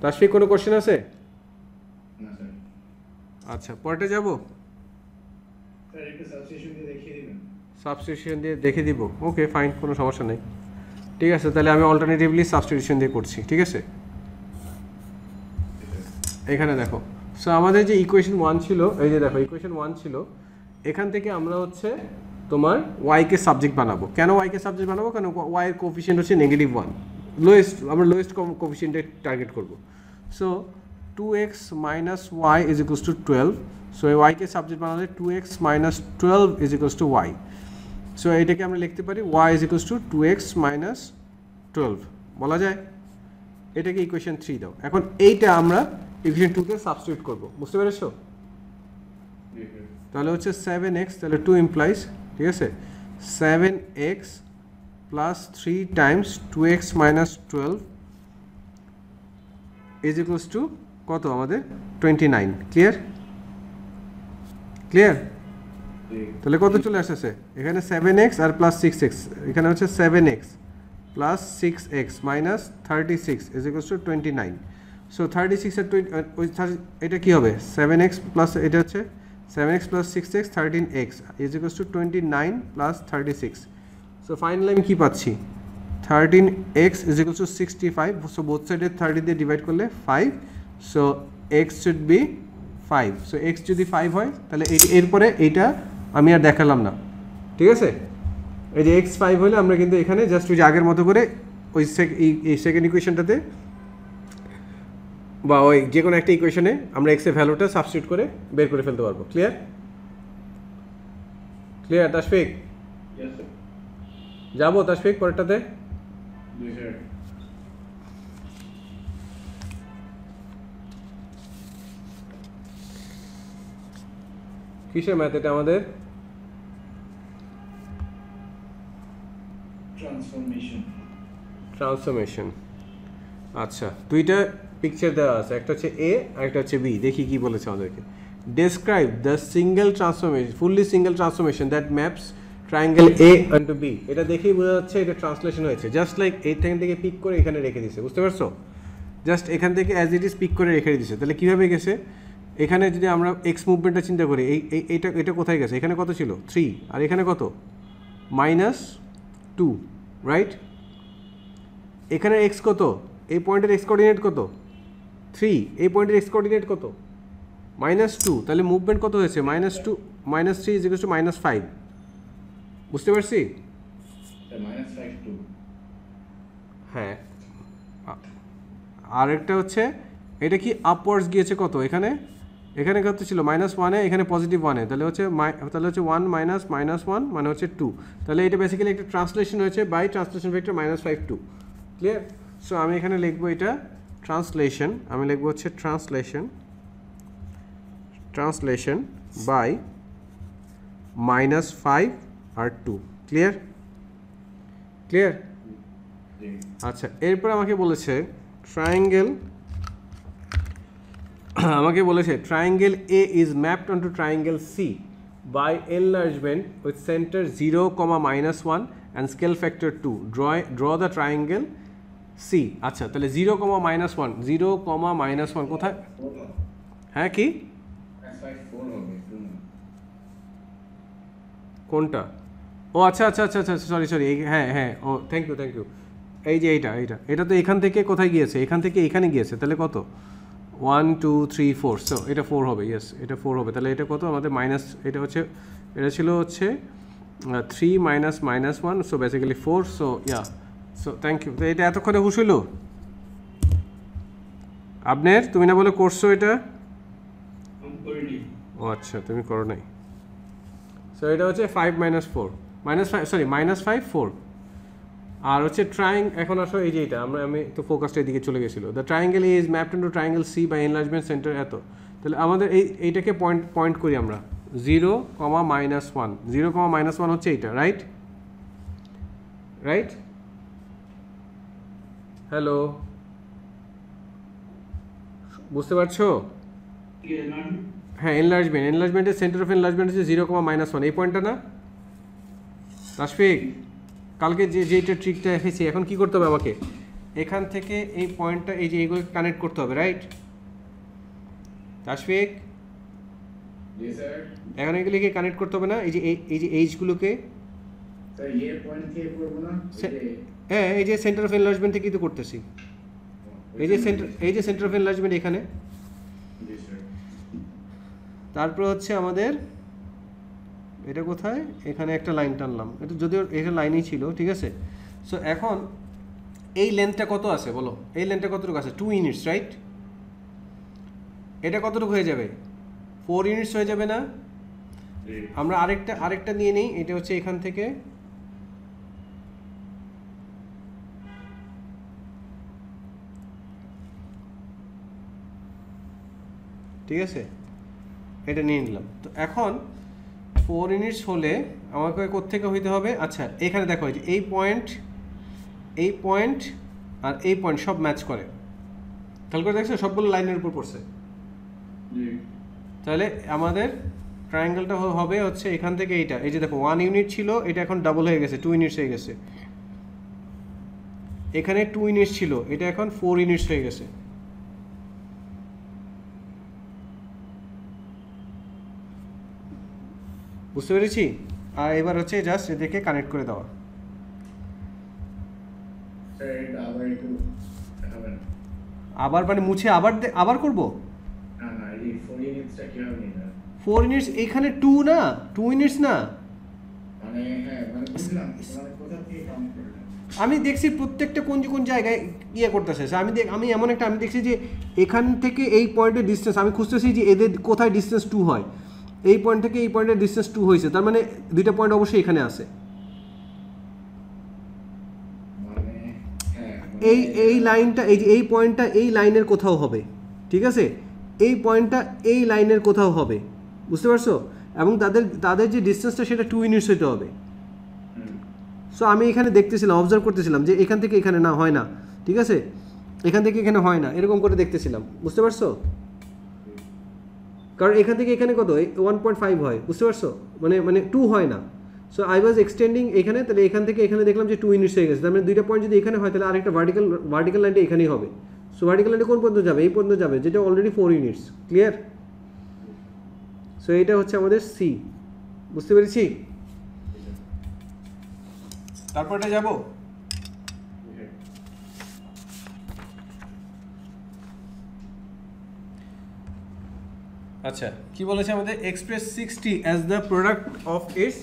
তাসফিক কোনো কোশ্চেন আছে? আচ্ছা পরেটা যাব? সাবস্টিটিউশন দিয়ে দেখে দিব। ওকে ফাইন কোনো সমস্যা নেই। ঠিক আছে তাহলে আমি অল্টারনেটিভলি সাবস্টিটিউশন দিয়ে করছি ঠিক আছে? এখানে দেখো। সো আমাদের যে ইকুয়েশন ওয়ান ছিল এই যে দেখো ইকুয়েশন ওয়ান ছিল এখান থেকে আমরা হচ্ছে তোমার ওয়াইকে সাবজেক্ট বানাবো। কেন ওয়াইকে সাবজেক্ট বানাবো? কেন ওয়াইয়ের কোফিসিয়েন্ট হচ্ছে নেগেটিভ ওয়ান লোয়েস্ট আমরা লোয়েস্ট কোফিসিয়েন্টে টার্গেট করব। So two x minus y is equals to twelve so এই ওয়াইকে সাবজেক্ট বানালে two x minus twelve is equals to y so এটাকে আমরা লিখতে পারি y is equals to two x minus twelve বলা যায়? এটাকে ইকুয়েশন থ্রি দাও। এখন এইটা আমরা ইকুয়েশন টুতে সাবস্টিটিউট করব। বুঝতে পেরেছ? তাহলে হচ্ছে সেভেন এক্স তাহলে টু ইমপ্লাইজ ঠিক আছে? Seven x plus three times two x minus twelve is equals to কত আমাদের? টোয়েন্টি নাইন ক্লিয়ার ক্লিয়ার তাহলে কত চলে আসতেছে? এখানে সেভেন এক্স আর প্লাস সিক্স এক্স এখানে হচ্ছে seven x plus six x minus thirty six is equals to twenty nine so thirty six R twenty ওই এটা কী হবে? সেভেন এক্স প্লাস এটা হচ্ছে seven x plus six x thirteen x is equals to twenty nine plus thirty six so finally আমি কী পাচ্ছি? Thirteen x is equals to sixty five so both সাইডে থার্টি দিয়ে ডিভাইড করলে five so x should be five so x যদি ফাইভ হয় তাহলে এরপরে এইটা আমি আর দেখালাম না। ঠিক আছে? এই যে এক্স ফাইভ হলে আমরা কিন্তু এখানে জাস্ট ওই যে আগের মতো করে ওই এই- সেকেন্ড ইকুয়েশনটাতে বা ওই যে কোনো একটা ইকুয়েশনে আমরা এক্সের ভ্যালুটা সাবস্টিটিউট করে বের করে ফেলতে পারব। ক্লিয়ার ক্লিয়ার স্যার যাব তাসফিক পরেরটাতে? কিসের ম্যাথ এটা আমাদের? ট্রান্সফরমেশন আচ্ছা দুইটা পিকচার দেওয়া আছে একটা হচ্ছে এ একটা হচ্ছে বি দেখি কি বলেছে আমাদেরকে। Describe the single transformation fully single transformation that maps triangle A to B এটা দেখেই বোঝা যাচ্ছে এটা ট্রান্সলেশন হয়েছে। জাস্ট লাইক এইখান থেকে পিক করে এখানে রেখে দিছে বুঝতে পারছ? জাস্ট এখান থেকে অ্যাজ ইট ইজ পিক করে রেখে দিছে তাহলে কীভাবে গেছে? এখানে যদি আমরা এক্স মুভমেন্টটা চিন্তা করি এই এই- এইটা এটা কোথায় গেছে? এখানে কত ছিল? থ্রি আর এখানে কত? মাইনাস টু রাইট এখানে এক্স কত? এই পয়েন্টের এক্স কোঅর্ডিনেট কত? থ্রি এই পয়েন্টের এক্স কোঅর্ডিনেট কত? মাইনাস টু তাহলে মুভমেন্ট কত হয়েছে? Minus two minus three is to minus five বুঝতে পারছি? হ্যাঁ। আ- আর একটা হচ্ছে এটা কি আপওয়ার্ডস গিয়েছে কত এখানে? এখানে কত ছিল মাইনাস ওয়ানে এখানে পজিটিভ ওয়ানে তাহলে হচ্ছে তাহলে হচ্ছে ওয়ান মাইনাস মাইনাস ওয়ান মানে হচ্ছে টু তাহলে এটা বেসিক্যালি একটা ট্রান্সলেশন হয়েছে by translation vector minus five two clear so আমি এখানে লিখব এটা ট্রান্সলেশন আমি লিখব হচ্ছে translation translation by minus five R two clear clear আচ্ছা এরপর আমাকে বলেছে ট্রায়াঙ্গেল আমাকে বলেছে triangle A is mapped on to triangle C by enlargement with centre zero comma minus one and scale factor two draw draw the triangle C আচ্ছা তাহলে zero comma minus one zero comma minus one কোথায়? হ্যাঁ কি? কোনটা? ও আচ্ছা আচ্ছা আচ্ছা আচ্ছা সরি সরি হ্যাঁ হ্যাঁ ও থ্যাংক ইউ থ্যাংক ইউ এই যে এইটা এইটা। এটা তো এখান থেকে কোথায় গিয়েছে? এখান থেকে এখানে গিয়েছে, তাহলে কত? One two three four so এটা ফোর হবে ইয়েস এটা ফোর হবে। তাহলে এটা কত? আমাদের মাইনাস এটা হচ্ছে এটা ছিল হচ্ছে three minus minus one so basically four so yeah so thank you তো এটা এতক্ষণে হুশ হইল? আপনার তুমি না বলে করছ এটা? ও আচ্ছা তুমি করো নাই। সো এটা হচ্ছে five minus four minus five sorry minus five four আর হচ্ছে ট্রাইং এখন আসো এই যে এটা, আমরা, আমি তো ফোকাসটা এদিকে চলে গেছিল। The triangle is mapped into triangle C by enlargement centre এত। তাহলে আমাদের এই, এইটাকে পয়েন্ট পয়েন্ট করি আমরা। Zero comma minus one zero comma minus one হচ্ছে এইটা রাইট রাইট হ্যালো বুঝতে পারছ? হ্যাঁ এনলার্জমেন্ট এনলার্জমেন্টের সেন্টার অফ এনলার্জমেন্ট হচ্ছে জিরো কমা মাইনাস ওয়ান এই পয়েন্টটা না? তাসফিক কালকে যে যেটা ট্রিকটা এসেছি এখন কি করতে হবে আমাকে? এখান থেকে এই পয়েন্টটা এই যে এইগুলো কানেক্ট করতে হবে রাইট স্যার এখন এগুলিকে কানেক্ট করতে হবে না? এই যে এই- যে থেকে সে- হ্যাঁ এই যে সেন্টার অফ এনলার্জমেন্ট থেকেই তো করতেছি। এই যে সেন্টার এই যে সেন্টার অফ এনলার্জমেন্ট এখানে। তারপর হচ্ছে আমাদের এটা কোথায়? এখানে একটা লাইন টানলাম। এটা যদিও এটা লাইনই ছিল ঠিক আছে? সো এখন এই লেন্থটা কত আছে বলো? এই লেন্থটা কতটুকু আছে? টু ইউনিটস রাইট এটা কতটুকু হয়ে যাবে? ফোর ইউনিটস হয়ে যাবে না? আমরা আরেকটা আরেকটা নিয়ে নিই। এটা হচ্ছে এখান থেকে। ঠিক আছে? এটা নিয়ে নিলাম। তো এখন ফোর ইউনিটস হলে আমাকে কোত্থেকে হইতে হবে? আচ্ছা এখানে দেখো এই যে এই পয়েন্ট এই পয়েন্ট আর এই পয়েন্ট সব ম্যাচ করে। খেয়াল করে দেখছ? সবগুলো লাইনের উপর পড়ছে। তাহলে আমাদের ট্রায়াঙ্গেলটা হবে হচ্ছে এখান থেকে এইটা। এই যে দেখো ওয়ান ইউনিট ছিল এটা এখন ডাবল হয়ে গেছে টু ইউনিটস হয়ে গেছে। এখানে টু ইউনিটস ছিল এটা এখন ফোর ইউনিটস হয়ে গেছে। বুঝতে পেরেছি? আর এবার হচ্ছে জাস্ট এদেরকে কানেক্ট করে দেওয়া। আবার মানে মুছে আবার আবার করব? ফোর ইউনিটস এখানে টু না? টু ইউনিটস না? মানে হ্যাঁ মানে মানে আমি দেখছি প্রত্যেকটা কোন কোন জায়গায় ইয়ে করতেছে। আমি দেখ আমি এমন একটা আমি দেখছি যে এখান থেকে এই পয়েন্টের ডিস্টেন্স আমি খুঁজতেছি যে এদের কোথায় ডিস্টেন্স টু হয়। এই পয়েন্ট থেকে এই পয়েন্টের ডিস্টেন্স টু হয়েছে। তার মানে দুইটা পয়েন্ট অবশ্যই এখানে আছে। এই এই লাইনটা এই যে এই পয়েন্টটা এই লাইনের কোথাও হবে, ঠিক আছে? এই পয়েন্টটা এই লাইনের কোথাও হবে, বুঝতে পারছ? এবং তাদের তাদের যে ডিস্টেন্সটা সেটা টু ইউনিটস হইতে হবে। সো আমি এখানে দেখতেছিলাম অবজার্ভ করতেছিলাম যে এখান থেকে এখানে না, হয় না, ঠিক আছে? এখান থেকে এখানে হয় না, এরকম করে দেখতেছিলাম, বুঝতে পারছ? কারণ এখান থেকে এখানে কত? ওয়ান পয়েন্ট ফাইভ হয়, বুঝতে পারছ? মানে মানে টু হয় না। সো আই ওয়াজ এক্সটেন্ডিং এখানে, তাহলে এখান থেকে এখানে দেখলাম যে টু ইউনিটস হয়ে গেছে। তার মানে দুইটা পয়েন্ট যদি এখানে হয়, তাহলে আরেকটা ভার্টিক্যাল ভার্টিক্যাল লাইনটা এখানেই হবে। সো ভার্টিক্যাল লাইনটা কোন পর্যন্ত যাবে? এই পর্যন্ত যাবে, যেটা already four units clear so এইটা হচ্ছে আমাদের সি বুঝতে পেরেছি? তারপরটা যাব? আচ্ছা কি বলেছে আমাদের? Express sixty as the product of its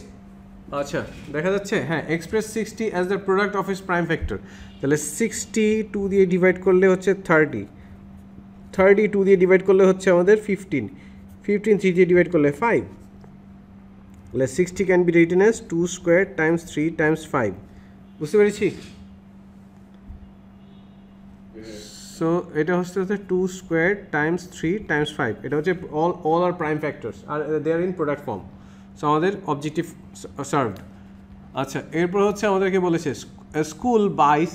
আচ্ছা দেখা যাচ্ছে হ্যাঁ express sixty as the product of its prime factor তাহলে সিক্সটি টু দিয়ে ডিভাইড করলে হচ্ছে থার্টি থার্টি টু দিয়ে ডিভাইড করলে হচ্ছে আমাদের ফিফটিন ফিফটিন থ্রি দিয়ে ডিভাইড করলে ফাইভ তাহলে sixty can be written as two square times three times five বুঝতে পেরেছি? সো এটা হচ্ছে হচ্ছে two square times three times five এটা হচ্ছে all all are prime factors R they are in product form so আমাদের অবজেক্টিভ সার্ভড আচ্ছা এরপর হচ্ছে আমাদেরকে বলেছে school buys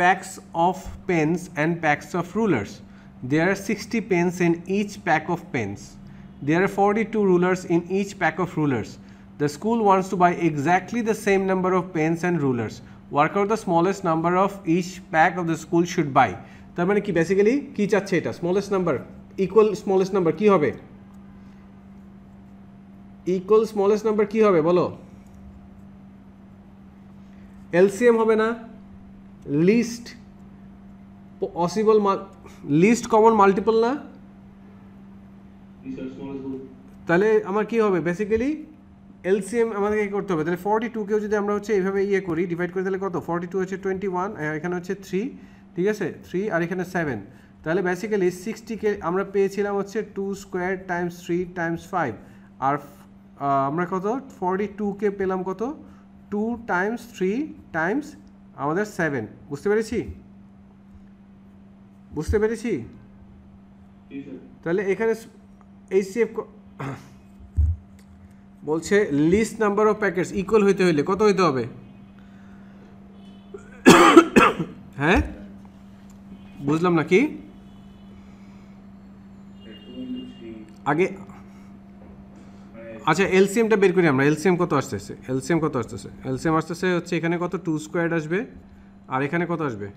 packs of pens and packs of rulers. There are 60 pens in each pack of pens. There are 42 rulers in each pack of rulers. The school wants to buy exactly the same number of pens and rulers. Work out the smallest number of each pack of the school should buy তার মানে কি? বেসিক্যালি কি চাচ্ছে এটা? Smallest number equal smallest number কি হবে? ইকুয়াল স্মলেস্ট নাম্বার কি হবে? বলো। এলসিএম হবে না? Least possible least common multiple না. তাহলে আমার কি হবে? বেসিক্যালি এলসিএম আমাদেরকে করতে হবে? তাহলে ফর্টি টুকেও যদি আমরা হচ্ছে এইভাবে ইয়ে করি ডিভাইড করি তাহলে কত? ফর্টি টু হচ্ছে টোয়েন্টি ওয়ান আর এখানে হচ্ছে থ্রি ঠিক আছে? থ্রি আর এখানে সেভেন তাহলে বেসিক্যালি সিক্সটিকে আমরা পেয়েছিলাম হচ্ছে two square times three times five আর আমরা কত? ফর্টি টুকে পেলাম কত? টু টাইমস থ্রি টাইমস আমাদের সেভেন বুঝতে পেরেছি? বুঝতে পেরেছি. তাহলে এখানে এইচসিএফ বলছে least number of packets equal হইতে হইলে কত হইতে হবে? হ্যাঁ? বুঝলাম না, কি? আগে আচ্ছা এলসিএমটা বের করি আমরা। এলসিএম কত আসতেছে? এলসিএম কত আসতেছে? এলসিএম আসতেছে হচ্ছে এখানে কত? টু স্কোয়ার আসবে। আর এখানে কত আসবে?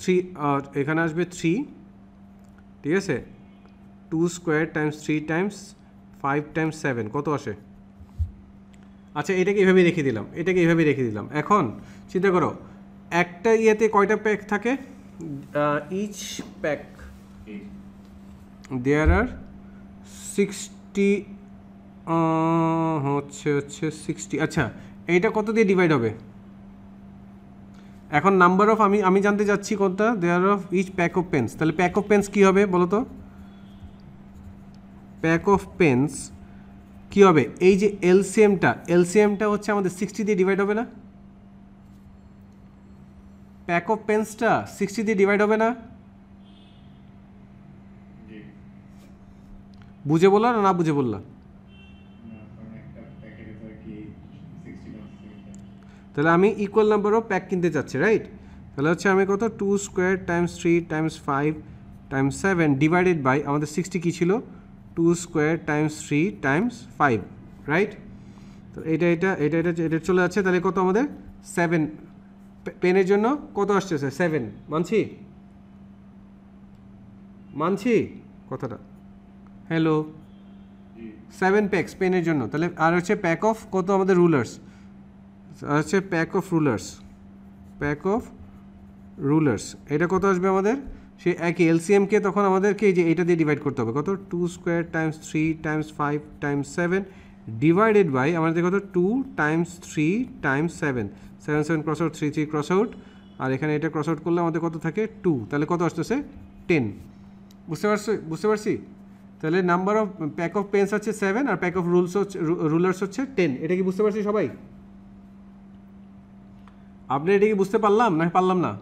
থ্রি এখানে আসবে থ্রি ঠিক আছে? Two square times three times five times seven কত আসে? আচ্ছা এটাকে এভাবে রেখে দিলাম, এটাকে এভাবে রেখে দিলাম। এখন চিন্তা করো, একটা ইয়েতে কয়টা প্যাক থাকে? Each pack there are sixty হচ্ছে হচ্ছে সিক্সটি আচ্ছা এইটা কত দিয়ে ডিভাইড হবে? এখন নাম্বার অফ আমি আমি জানতে চাচ্ছি কোনটা? There of each pack of pens তাহলে প্যাক অফ পেন্স কী হবে বলো তো? প্যাক অফ পেন্স কী হবে? এই যে এলসিএমটা এলসিএমটা হচ্ছে আমাদের সিক্সটি দিয়ে ডিভাইড হবে না? প্যাক অফ পেন্সটা সিক্সটি দিয়ে ডিভাইড হবে না? বুঝে বললা না না বুঝে বললা না কারণ একটা প্যাকেটে তো আর কি সিক্সটি তাহলে আমি ইকুয়াল নাম্বার অফ প্যাক কিনতে চাচ্ছি রাইট তাহলে হচ্ছে আমি কত? Two square times three times five times seven divided by আমাদের সিক্সটি কী ছিল? Two square times three times five right তো এটা এটা এটা এটা এটা চলে যাচ্ছে তাহলে কত আমাদের? সেভেন পেনের জন্য কত আসছে স্যার সেভেন মানছি? মানছি? কথাটা। হ্যালো সেভেন প্যাকস পেনের জন্য। তাহলে আর হচ্ছে প্যাক অফ কত আমাদের রুলার্স হচ্ছে pack of rulers pack of rulers এটা কত আসবে আমাদের? সে একই এলসিএমকে তখন আমাদেরকে যে এটা দিয়ে ডিভাইড করতে হবে। কত? Two square times three times five times seven divided by আমাদের কত? Two times three times seven seven seven cross out three three cross out আর এখানে এটা ক্রস আউট করলে আমাদের কত থাকে? টু তাহলে কত আসতেছে? টেন বুঝতে পারছি? বুঝতে পারছি? তাহলে number of pack of pens হচ্ছে সেভেন আর প্যাক অফ রুলস হচ্ছে রুলার্স হচ্ছে টেন এটা কি বুঝতে পারছি সবাই? আপনি এটা কি বুঝতে পারলাম? না পারলাম না।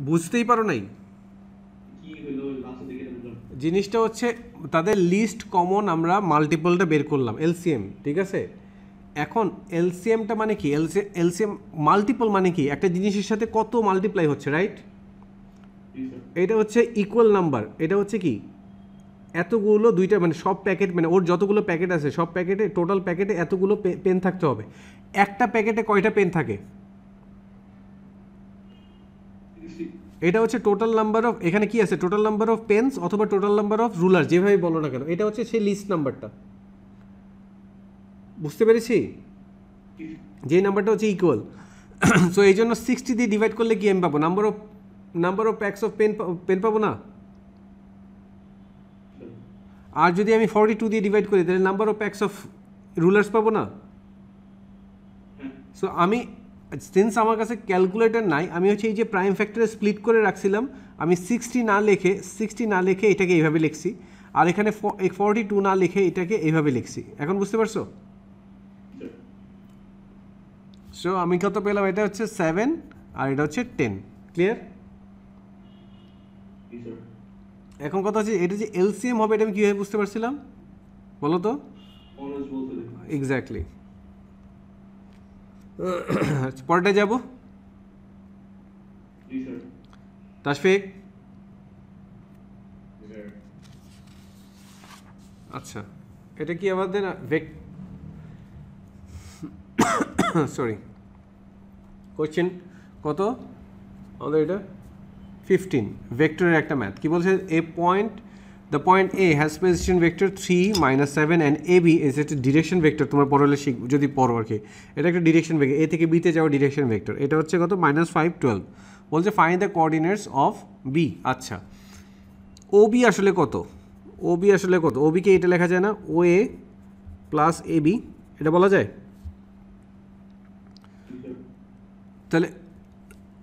বুঝতেই পারো নাই। জিনিসটা হচ্ছে, তাদের লিস্ট কমন আমরা মাল্টিপলটা বের করলাম এলসিএম ঠিক আছে? এখন এলসিএমটা মানে কি? এলসি এলসিএম মাল্টিপল মানে কি? একটা জিনিসের সাথে কত মাল্টিপ্লাই হচ্ছে রাইট এটা হচ্ছে ইকুয়াল নাম্বার এটা হচ্ছে কি? এতগুলো দুইটা মানে সব প্যাকেট মানে ওর যতগুলো প্যাকেট আছে, সব প্যাকেটে টোটাল প্যাকেটে এতগুলো পেন থাকতে হবে। একটা প্যাকেটে কয়টা পেন থাকে? এটা হচ্ছে টোটাল নাম্বার অফ এখানে কি আছে? টোটাল নাম্বার অফ পেন্স অথবা টোটাল নাম্বার অফ রুলার যেভাবে বলো না কেন। এটা হচ্ছে সেই লিস্ট নাম্বারটা বুঝতে পেরেছি? যে নাম্বারটা হচ্ছে ইকুয়াল সো এই জন্য সিক্সটি দিয়ে ডিভাইড করলে কি আমি পাবো? Number of number of packs of pen pen পাবো না? আর যদি আমি ফর্টি টু দিয়ে ডিভাইড করি তাহলে number of packs of rulers পাবো না? সো আমি সিন্স আমার কাছে ক্যালকুলেটর নাই আমি হচ্ছে এই যে প্রাইম ফ্যাক্টরে স্প্লিট করে রাখছিলাম আমি সিক্সটি না লিখে সিক্সটি না লিখে এটাকে এইভাবে লিখছি আর এখানে ফর্টি টু না লিখে এটাকে এইভাবে লিখছি। এখন বুঝতে পারছ? সো আমি কত পেলাম? এটা হচ্ছে সেভেন আর এটা হচ্ছে টেন ক্লিয়ার এখন কথা হচ্ছে এটা যে এলসিএম হবে এটা আমি কীভাবে বুঝতে পারছিলাম? বলো তো? এক্স্যাক্টলি পরেরটা যাব? তাশফিক? আচ্ছা এটা কি আমাদের ভেক সরি কোশ্চেন কত? আমাদের এটা ফিফটিন ভেক্টরের একটা ম্যাথ কি বলছে? A point point A has position vector three minus seven and A B is একটা ডিরেকশন ভেক্টর তোমার পড়লে শিখ যদি পড়ো আর কি। এটা একটা ডিরেকশন ভেক্টর এ থেকে বিতে যাওয়া ডিরেকশন ভেক্টর এটা হচ্ছে কত? মাইনাস ফাইভ টুয়েলভ বলছে find the coordinates of B আচ্ছা। ও বি আসলে কত? ও বি আসলে কত? ও বিকে এটা লেখা যায় না? ও এ প্লাস এ বি এটা বলা যায়? তাহলে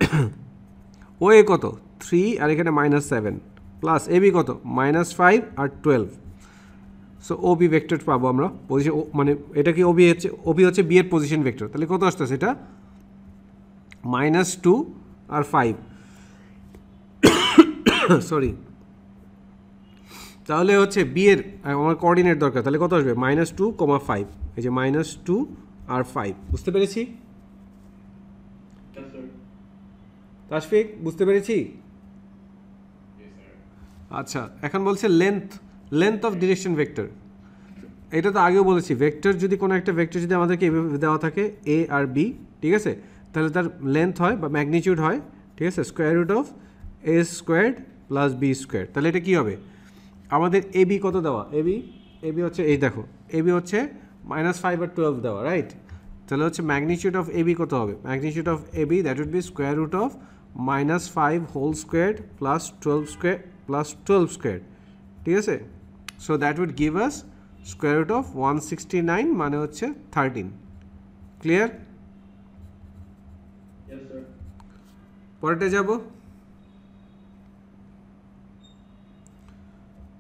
ও এ কত? থ্রি আর এখানে minus seven plus A B কত? মাইনাস ফাইভ আর twelve. So O B vector পাবো আমরা। পজিশন মানে এটা কি ওবি হচ্ছে ওবি হচ্ছে বি এর পজিশন ভেক্টর তাহলে কত আসতেছে এটা? মাইনাস টু আর ফাইভ। সরি তাহলে হচ্ছে বি এর আমার কোঅর্ডিনেট দরকার। তাহলে কত আসবে? Minus two comma five. এই যে মাইনাস টু আর ফাইভ। বুঝতে পেরেছি? তাশফিক বুঝতে পেরেছি. আচ্ছা এখন বলছে length length of direction vector এটা তো আগেও বলেছি ভেক্টর যদি কোনো একটা ভেক্টর যদি আমাদেরকে এভাবে দেওয়া থাকে এ আর বি ঠিক আছে? তাহলে তার লেন্থ হয় বা ম্যাগনিটিউড হয়, ঠিক আছে? Square root of A squared plus B square তাহলে এটা কী হবে? আমাদের এ বি কত দেওয়া? এ বি এ বি হচ্ছে, এই দেখো এ বি হচ্ছে মাইনাস ফাইভ আর টুয়েলভ দেওয়া রাইট তাহলে হচ্ছে ম্যাগনিটিউড অফ এ বি কত হবে? Magnitude of A B that would be square root of minus five whole squared plus twelve square plus twelve square ঠিক আছে? So that would give us square root of one sixty nine মানে হচ্ছে থার্টিন ক্লিয়ার Yes, যাব।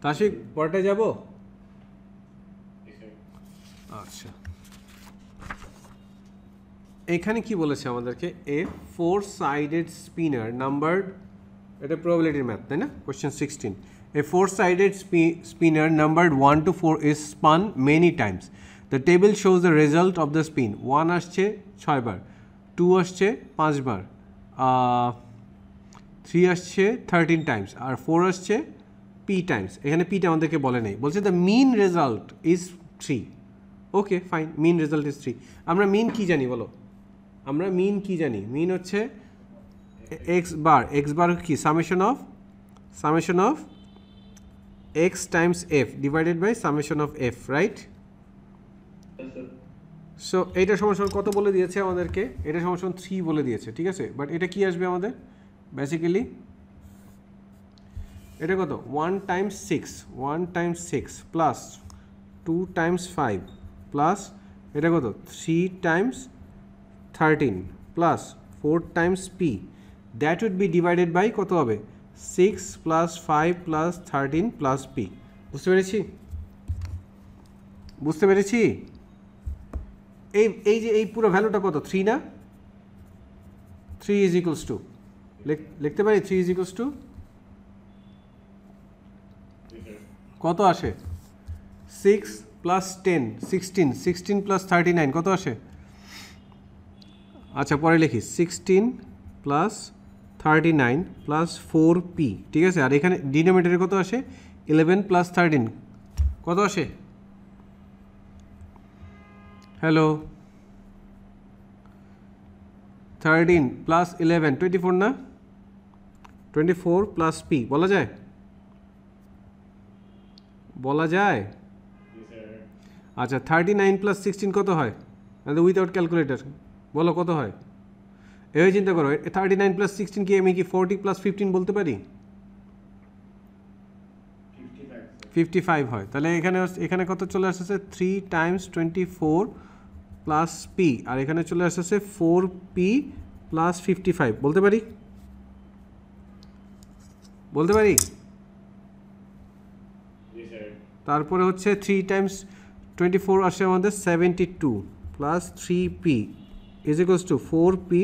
তাশিক পরেরটা যাব? আচ্ছা। এখানে কি বলেছে আমাদেরকে? A four sided spinner number এটা প্রবাবিলিটির ম্যাথ তাই না? Question sixteen a four sided spinner number one two four is spun many times the table shows the result of the spin one আসছে ছয়বার টু আসছে পাঁচবার থ্রি আসছে থার্টিন টাইমস আর ফোর আসছে পি টাইমস এখানে পিটা আমাদেরকে বলে নেই। বলছে the mean result is three okay fine mean result is three আমরা মিন কি জানি বলো? আমরা মিন কি জানি? মিন হচ্ছে এক্স বার এক্স বার কি? Summation of summation of X times F divided by summation of F right so এইটা সমান কত বলে দিয়েছে আমাদেরকে? এটা সমান থ্রি বলে দিয়েছে ঠিক আছে? বাট এটা কি আসবে আমাদের? বেসিক্যালি এটা কত? One times six one times six plus two times five plus এটা কত? Three times thirteen plus four times P that would be divided by কত হবে? Six plus five plus thirteen plus P. বুঝতে পেরেছি? বুঝতে পেরেছি? এই এই যে, এই পুরো ভ্যালুটা কত? থ্রি না? থ্রি ইজ ইকুয়ালস টু লিখতে পারি? Three is equals to. কত আসে? Six plus ten sixteen sixteen plus thirty nine কত আসে? আচ্ছা পরে লিখি। Sixteen plus thirty nine plus four P ঠিক আছে? আর এখানে ডিনোমিনেটরে কত আসে? ইলেভেন প্লাস থার্টিন কত আসে? Hello thirteen plus eleven twenty four না? টোয়েন্টি ফোর প্লাস পি বলা যায়? বলা যায়? আচ্ছা থার্টি নাইন প্লাস সিক্সটিন কত হয়? উইদাউট ক্যালকুলেটার বলো কত হয়? এভাবে চিন্তা করো থার্টি নাইন প্লাস সিক্সটিন কি আমি কি ফোরটি প্লাস ফিফটিন বলতে পারি? ফিফটি ফাইভ হয়। তাহলে এখানে এখানে কত চলে আসতেছে three times twenty four plus P আর এখানে চলে আসতেছে four P plus fifty five বলতে পারি? বলতে পারি? তারপরে হচ্ছে থ্রি টাইমস টোয়েন্টি ফোর আসে আমাদের seventy two plus three P is equals to four P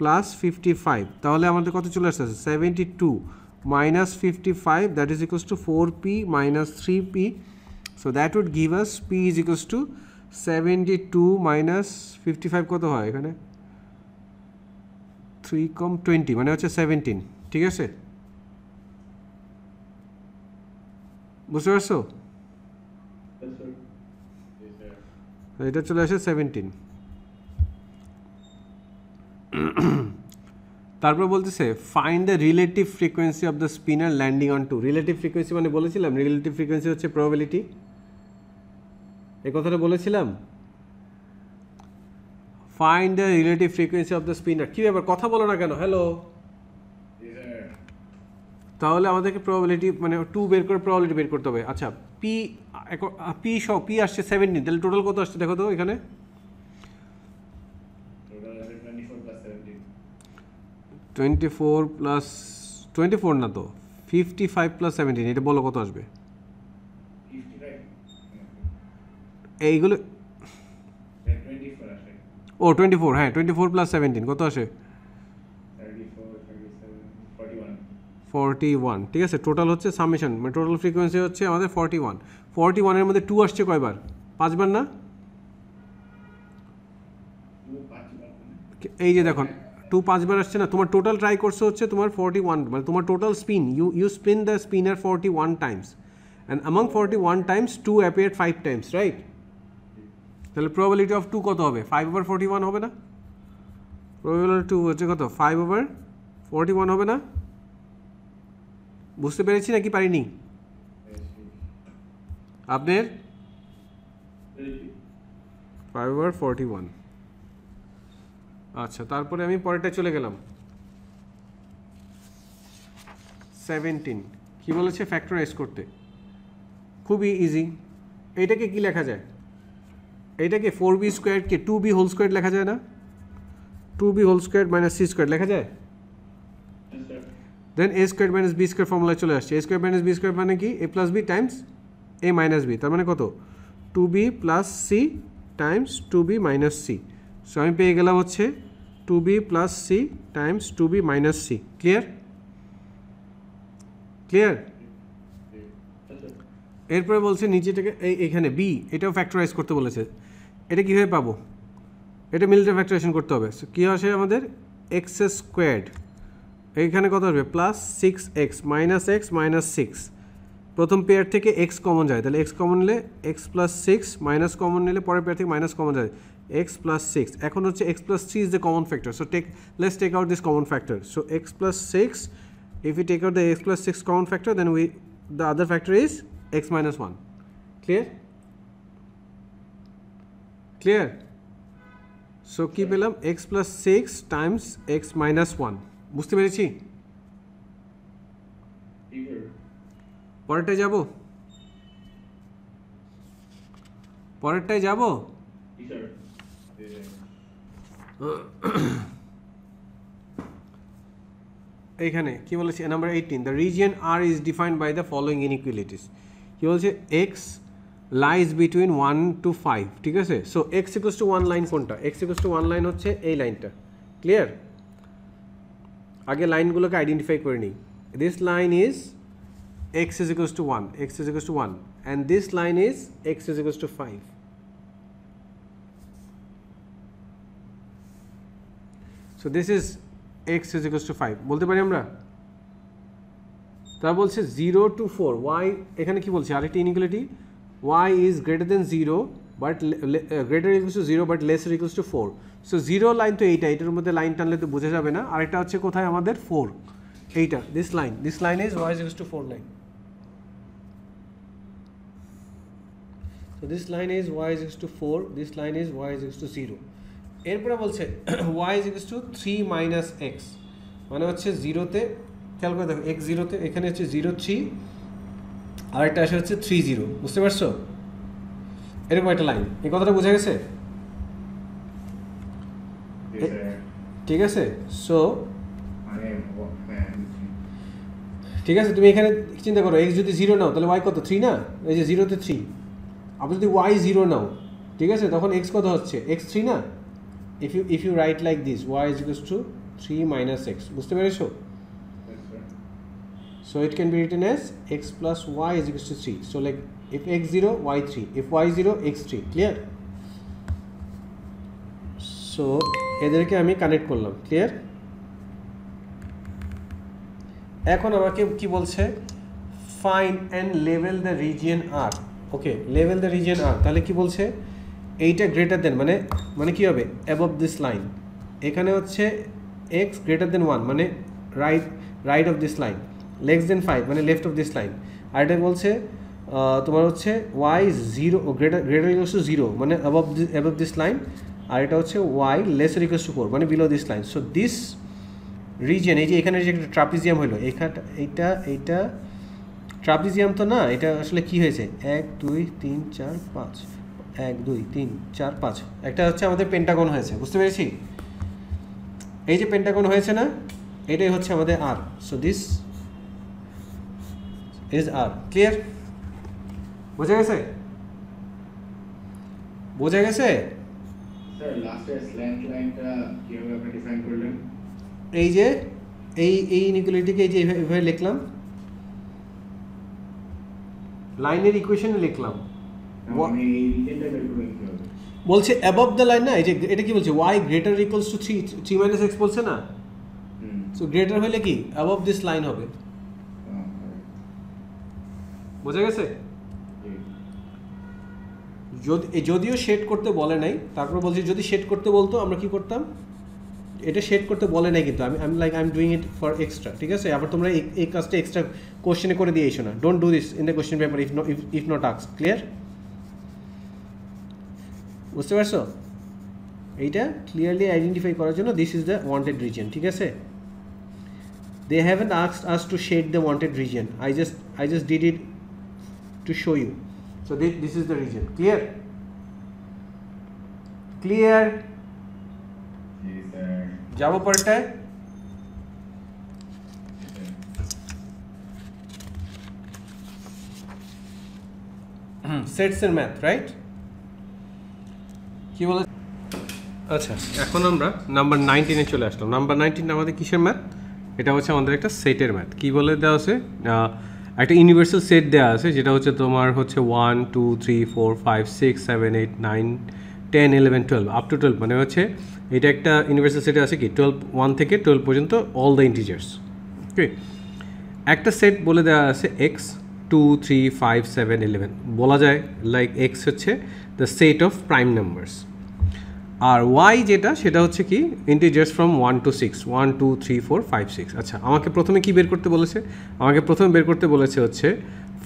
plus fifty five তাহলে আমাদের কত চলে আসতেছে seventy two minus fifty five that is equals to four P minus three P so that would give us P is equals to seventy two minus fifty five কত হয় এখানে? থ্রি কম টোয়েন্টি মানে হচ্ছে সেভেন্টিন ঠিক আছে? বুঝতে পারছ? এটা চলে আসে সেভেন্টিন তারপর বলতেছে find the relative frequency of the spinner landing on two relative frequency মানে বলেছিলাম রিলেটিভ ফ্রিকোয়েন্সি হচ্ছে প্রবাবিলিটি এই কথাটা বলেছিলাম। Find the relative frequency of the spinner কী ব্যাপার? কথা বলো না কেন? হ্যালো তাহলে আমাদেরকে প্রবাবিলিটি মানে টু বের করে প্রবাবিলিটি বের করতে হবে। আচ্ছা পি পি সহ পি আসছে সেভেন্টিন তাহলে টোটাল কত আসছে? দেখো তো এখানে। Twenty four plus twenty four না তো? ফিফটি ফাইভ প্লাস সেভেন্টিন এটা বলো কত আসবে? এইগুলো আসে। ও টোয়েন্টি ফোর হ্যাঁ টোয়েন্টি ফোর প্লাস সেভেন্টিন কত আসে? ফর্টি ওয়ান ঠিক আছে টোটাল হচ্ছে সামেশন মানে টোটাল ফ্রিকোয়েন্সি হচ্ছে আমাদের ফর্টি ওয়ান ফর্টি ওয়ানের মধ্যে টু আসছে কয়বার? পাঁচবার না? এই যে দেখুন টু পাঁচবার আসছে না তোমার টোটাল ট্রাই করছে হচ্ছে তোমার ফর্টি ওয়ান মানে তোমার total spin you you spin the spinner forty one times and among forty one times two appear five times right তাহলে প্রবাবিলিটি অফ টু কত হবে? ফাইভ ওভার ফর্টি ওয়ান হবে না? প্রবাবিলিটি টু হচ্ছে কত? ফাইভ ওভার ফর্টি ওয়ান হবে না? বুঝতে পেরেছি নাকি পারিনি? আপনার? ফাইভ ওভার ফর্টি ওয়ান আচ্ছা তারপরে আমি পরেরটা চলে গেলাম। সেভেন্টিন কী বলেছে? ফ্যাক্টরাইজ করতে। খুবই ইজি এইটাকে কি লেখা যায়? এইটাকে ফোর বি স্কোয়ারকে টু বি হোল স্কোয়ার লেখা যায় না? Two B whole square minus C square লেখা যায়? Then A square minus B square ফর্মুলায় চলে আসছে। A square minus B square মানে কি? A plus B times A minus B তার মানে কত? Two B plus C times two B minus C so আমি পেয়ে গেলাম হচ্ছে two B plus C times two B minus C clear clear. এরপরে বলছে নিচেটাকে এখানে বি এটাও ফ্যাক্টরাইজ করতে বলেছে। এটা কীভাবে পাবো? এটা মিলিটারি ফ্যাক্টরাইজেশন করতে হবে। কী আসে আমাদের? এক্স স্কোয়ার্ড এইখানে কত আসবে? Plus six X minus X minus six প্রথম পেয়ার থেকে এক্স কমন যায়। তাহলে এক্স কমন নিলে X plus six minus common নিলে পরের পেয়ার থেকে মাইনাস কমন যায়। এক্স প্লাস সিক্স এখন হচ্ছে X plus three is the common factor so take let's take out this common factor so X plus six if we take out the x plus 6 common factor then we the other factor is x minus 1 clear? Clear? So কি পেলাম? X plus 6 times x minus 1 বুঝতে পেরেছি? পরেরটায় যাব? পরেরটায় যাব? Yes, এইখানে, কি বলেছে? Number eighteen the region R is defined by the following inequalities কি বলছে? X lies between one two five ঠিক আছে? So X equals to one line কোনটা? X equals to one line হচ্ছে এই লাইনটা। ক্লিয়ার আগে লাইনগুলোকে আইডেন্টিফাই করে নিই। This line is X is equals to one X is equals to one and this line is X is equals to five so this is X is equals to five বলতে পারি আমরা? তা বলছে জিরো টু ফোর ওয়াই এখানে কি বলছে? আরেকটি inequality Y is greater than zero but greater equals to zero but less equals to four so zero line তো এইটা এটার মধ্যে লাইন টানলে তো বোঝা যাবে না। আরেকটা হচ্ছে কোথায়? আমাদের ফোর এইটা this line this line is Y is to four line So this line is y is equals to 4, this line is y is equals to 0. এরপরে বলছে Y is equals to 3 minus x মানে হচ্ছে জিরোতে খেয়াল করে দেখো এক্স জিরোতে এখানে হচ্ছে জিরো থ্রি আর একটা আসে হচ্ছে থ্রি জিরো বুঝতে পারছ? এরকম একটা লাইন এই কথাটা বোঝা গেছে? ঠিক আছে? সো মানে হ্যাঁ ঠিক আছে তুমি এখানে চিন্তা করো এক্স যদি জিরো নাও তাহলে ওয়াই কত? থ্রি না? এই যে জিরোতে থ্রি আবার যদি ওয়াই জিরো নাও ঠিক আছে? তখন এক্স কত হচ্ছে? এক্স থ্রি না? If you if you write like this Y is equals to three minus X বুঝতে পেরেছ. So it can be written as x plus y is equals to 3. So like if x 0, y 3. If y 0, x 3. Clear? So এদেরকে আমি কানেক্ট করলাম ক্লিয়ার এখন আমাকে কি বলছে fine and level the region R okay level the region আর তাহলে কি বলছে এইটা গ্রেটার দেন মানে মানে কি হবে? অ্যাবভ দিস লাইন এখানে হচ্ছে এক্স গ্রেটার দেন ওয়ান মানে right right of this line less than five মানে লেফট অফ দিস লাইন আর এটা বলছে তোমার হচ্ছে Y zero greater greater equals to zero মানে above this above this line আর এটা হচ্ছে Y lesser equals to four মানে below this line so this region এই যে এখানে যে একটা ট্রাপিজিয়াম হলো এখানটা এইটা এইটা ট্রাপিজিয়াম তো না, এটা আসলে কি হয়েছে? এক, দুই, তিন, চার, পাঁচ এক দুই তিন চার পাঁচ। একটা হচ্ছে আমাদের পেন্টাগন হয়েছে বুঝতে পেরেছি? এই যে পেন্টাগন হয়েছে না এটাই হচ্ছে আমাদের R so this is R clear বোঝা গেছে? বোঝা গেছে? এই যে এই এই ইনইকুয়ালিটিকে এই যে এইভাবে লিখলাম। লাইনের ইকুয়েশনে লিখলাম। বলছে? অ্যাবভ দ্য লাইন না এই যে এটা কি বলছে? Y greater equals to three three minus X বলছে না? সো গ্রেটার হলে কি? অ্যাবভ দিস লাইন হবে। হ্যাঁ, বোঝা গেছে? যদি যদিও শেড করতে বলে নাই তারপর বলছি যদি শেড করতে বলতো আমরা কি করতাম? এটা শেড করতে বলে নাই কিন্তু আমি আমি like I am doing it for extra ঠিক আছে? আবার তোমরা এই- এই কাজটা এক্সট্রা কোশ্চেনে করে দিয়ে এসো না। Don't do this in the question paper if no if not আক্স clear বুঝতে পারছ এইটা ক্লিয়ারলি আইডেন্টিফাই করার জন্য this is the wanted region ঠিক আছে they haven't asked us to shade the wanted region I just I just did it to show you. So this, this is the region. Clear? Clear? জি স্যার যাব পরটায় সেটস এর ম্যাথ রাইট কি বলে? আচ্ছা এখন আমরা নাম্বার নাইনটিনে চলে আসলাম। নাম্বার নাইনটিন আমাদের কিসের ম্যাথ এটা হচ্ছে আমাদের একটা সেটের ম্যাথ কি বলে দেওয়া আছে? একটা ইউনিভার্সাল সেট দেওয়া আছে, যেটা হচ্ছে তোমার হচ্ছে one two three four five six seven eight nine ten eleven twelve up to twelve মানে হচ্ছে এটা একটা ইউনিভার্সাল সেটে আছে কি? টুয়েলভ ওয়ান থেকে টুয়েলভ পর্যন্ত অল দ্য ইন্টিজার্স ওকে একটা সেট বলে দেওয়া আছে X two three five seven eleven বলা যায় লাইক এক্স হচ্ছে the set of prime numbers R Y যেটা, সেটা হচ্ছে কি integers from one to six one two three four five six আচ্ছা আমাকে প্রথমে কি বের করতে বলেছে? আমাকে প্রথমে বের করতে বলেছে হচ্ছে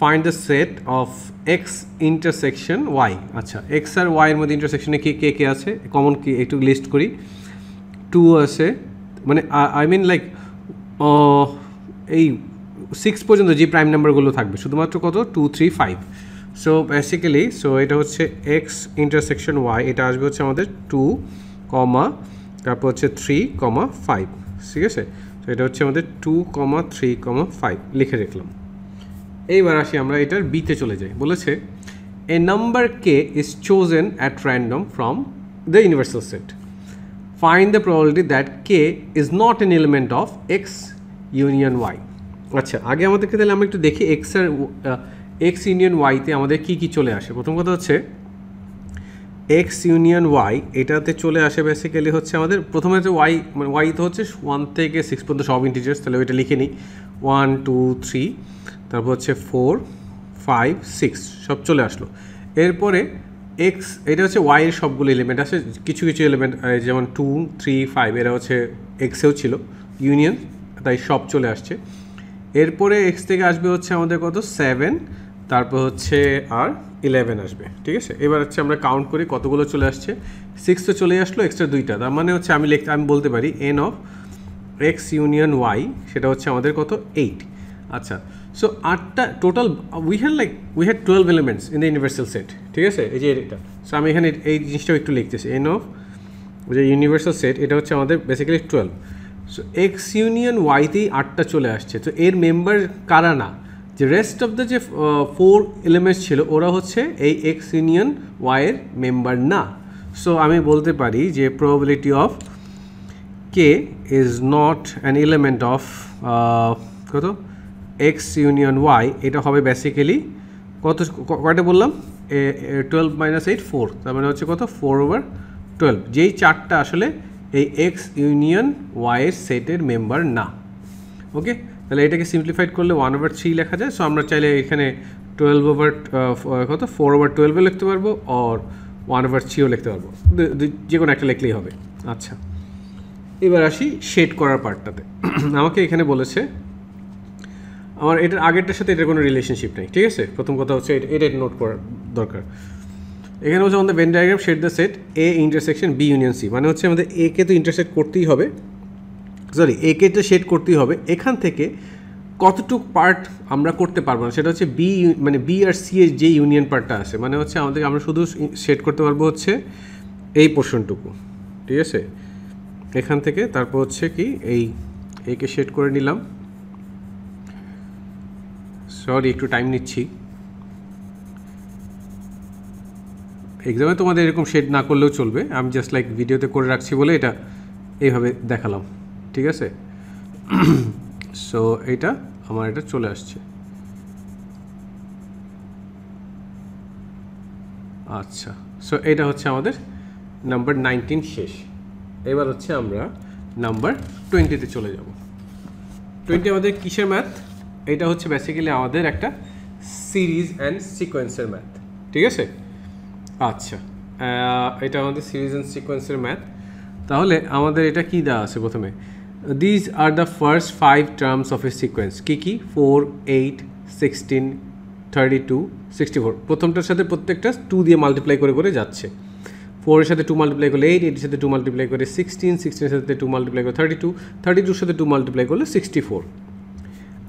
find the set of X intersection Y আচ্ছা এক্স আর ওয়াইয়ের মধ্যে ইন্টারসেকশনে কে কে কে আছে? কমন কি? একটু লিস্ট করি। টু আছে মানে আই মিন লাইক এই সিক্স পর্যন্ত যে প্রাইম নাম্বারগুলো থাকবে, শুধুমাত্র কত? Two three five so basically so এটা হচ্ছে এক্স ইন্টারসেকশন ওয়াই এটা আসবে হচ্ছে আমাদের টু কমা তারপর হচ্ছে থ্রি কমা ফাইভ ঠিক আছে? তো এটা হচ্ছে আমাদের two comma three comma five লিখে রাখলাম এইবার আসি আমরা এটার বিতে চলে যাই। বলেছে a number K is chosen at random from the universal set find the probability that K is not an element of X union Y আচ্ছা আগে আমাদেরকে তাহলে আমরা একটু দেখি এক্স আর এক্স ইউনিয়ন ওয়াইতে আমাদের কি কি চলে আসে? প্রথম কথা হচ্ছে এক্স ইউনিয়ন ওয়াই এটাতে চলে আসে বেসিক্যালি হচ্ছে আমাদের, প্রথমে হচ্ছে ওয়াই মানে ওয়াই তো হচ্ছে ওয়ান থেকে সিক্স পর্যন্ত সব ইন্টিজার্স তাহলে ওইটা লিখে নিই। ওয়ান টু থ্রি তারপর হচ্ছে ফোর ফাইভ সিক্স সব চলে আসলো। এরপরে এক্স এটা হচ্ছে ওয়াইয়ের সবগুলো এলিমেন্ট আছে, কিছু কিছু এলিমেন্ট যেমন টু থ্রি ফাইভ এরা হচ্ছে এক্সেও ছিল ইউনিয়ন তাই সব চলে আসছে। এরপরে এক্স থেকে আসবে হচ্ছে আমাদের কত? সেভেন তারপর হচ্ছে আর ইলেভেন আসবে, ঠিক আছে? এবার হচ্ছে আমরা কাউন্ট করি কতগুলো চলে আসছে। সিক্স তো চলে আসলো এক্সট্রা দুইটা। তার মানে হচ্ছে আমি লিখতে আমি বলতে পারি N of X union Y সেটা হচ্ছে আমাদের কত? এইট আচ্ছা সো আটটা total we had like we had twelve elements in the universal set ঠিক আছে? এই যে এটা। সো আমি এখানে এই জিনিসটাও একটু লিখতেছি। এন অফ যে ইউনিভার্সাল সেট এটা হচ্ছে আমাদের basically twelve so X union ওয়াইতেই আটটা চলে আসছে। তো এর মেম্বার কারা না? যে রেস্ট অফ দ্য যে ফোর এলিমেন্টস ছিল, ওরা হচ্ছে এই এক্স ইউনিয়ন ওয়াইয়ের মেম্বার না। সো আমি বলতে পারি যে probability of K is not an element of কত? এক্স ইউনিয়ন ওয়াই এটা হবে বেসিক্যালি কত, কয়টা বললাম? টুয়েলভ মাইনাস এইট ফোর তার মানে হচ্ছে কত? ফোর ওভার টুয়েলভ যেই চারটা আসলে এই এক্স ইউনিয়ন ওয়াইয়ের সেটের মেম্বার না। ওকে তাহলে এটাকে সিম্পলিফাইড করলে ওয়ান ওভার থ্রি লেখা যায় সো আমরা চাইলে এখানে টুয়েলভ ওভার কত? ফোর ওভার টুয়েলভও লিখতে পারব আর ওয়ান ওভার থ্রিও লিখতে পারব। যে কোনো একটা লিখলেই হবে। আচ্ছা। এবার আসি শেড করার পার্টটাতে আমাকে এখানে বলেছে, আমার এটার আগেরটার সাথে এটার কোনো রিলেশনশিপ নেই, ঠিক আছে? প্রথম কথা হচ্ছে এটা নোট করার দরকার। এখানে হচ্ছে আমাদের Venn diagram shade the set A intersection B union C মানে হচ্ছে আমাদের এ কে তো ইন্টারসেক্ট করতেই হবে। সরি এ কে তো শেড করতেই হবে। এখান থেকে কতটুক পার্ট আমরা করতে পারব না, সেটা হচ্ছে বি মানে বি আর সি এর যে ইউনিয়ন পার্টটা আছে মানে হচ্ছে আমাদের, আমরা শুধু শেড করতে পারব হচ্ছে এই পোর্শনটুকু ঠিক আছে? এখান থেকে তারপর হচ্ছে কি, এই একে শেড করে নিলাম। সরি একটু টাইম নিচ্ছি। এক্সামে তোমাদের এরকম শেড না করলেও চলবে, আমি জাস্ট লাইক ভিডিওতে করে রাখছি বলে এটা এইভাবে দেখালাম। ঠিক আছে? সো এইটা আমার এটা চলে আসছে। আচ্ছা সো এটা হচ্ছে আমাদের নাম্বার নাইনটিন শেষ। এবার হচ্ছে আমরা নাম্বার টোয়েন্টিতে চলে যাব। টোয়েন্টি আমাদের কিসের ম্যাথ এটা হচ্ছে বেসিক্যালি আমাদের একটা সিরিজ অ্যান্ড সিকোয়েন্সের ম্যাথ ঠিক আছে? আচ্ছা এটা আমাদের সিরিজ অ্যান্ড সিকোয়েন্সের ম্যাথ তাহলে আমাদের এটা কি দেওয়া আছে প্রথমে? The first five terms of a sequence key key? Four eight sixteen thirty two sixty four প্রথমটার সাথে প্রত্যেকটা টু দিয়ে মাল্টিপ্লাই করে করে যাচ্ছে। ফোরের সাথে টু মাল্টিপ্লাই করলে এইট এইটের সাথে টু মাল্টিপ্লাই করে সিক্সটিন সিক্সটিনের সাথে টু মাল্টিপ্লাই করে থার্টি টু থার্টি টুর সাথে টু মাল্টিপ্লাই করলে সিক্সটি ফোর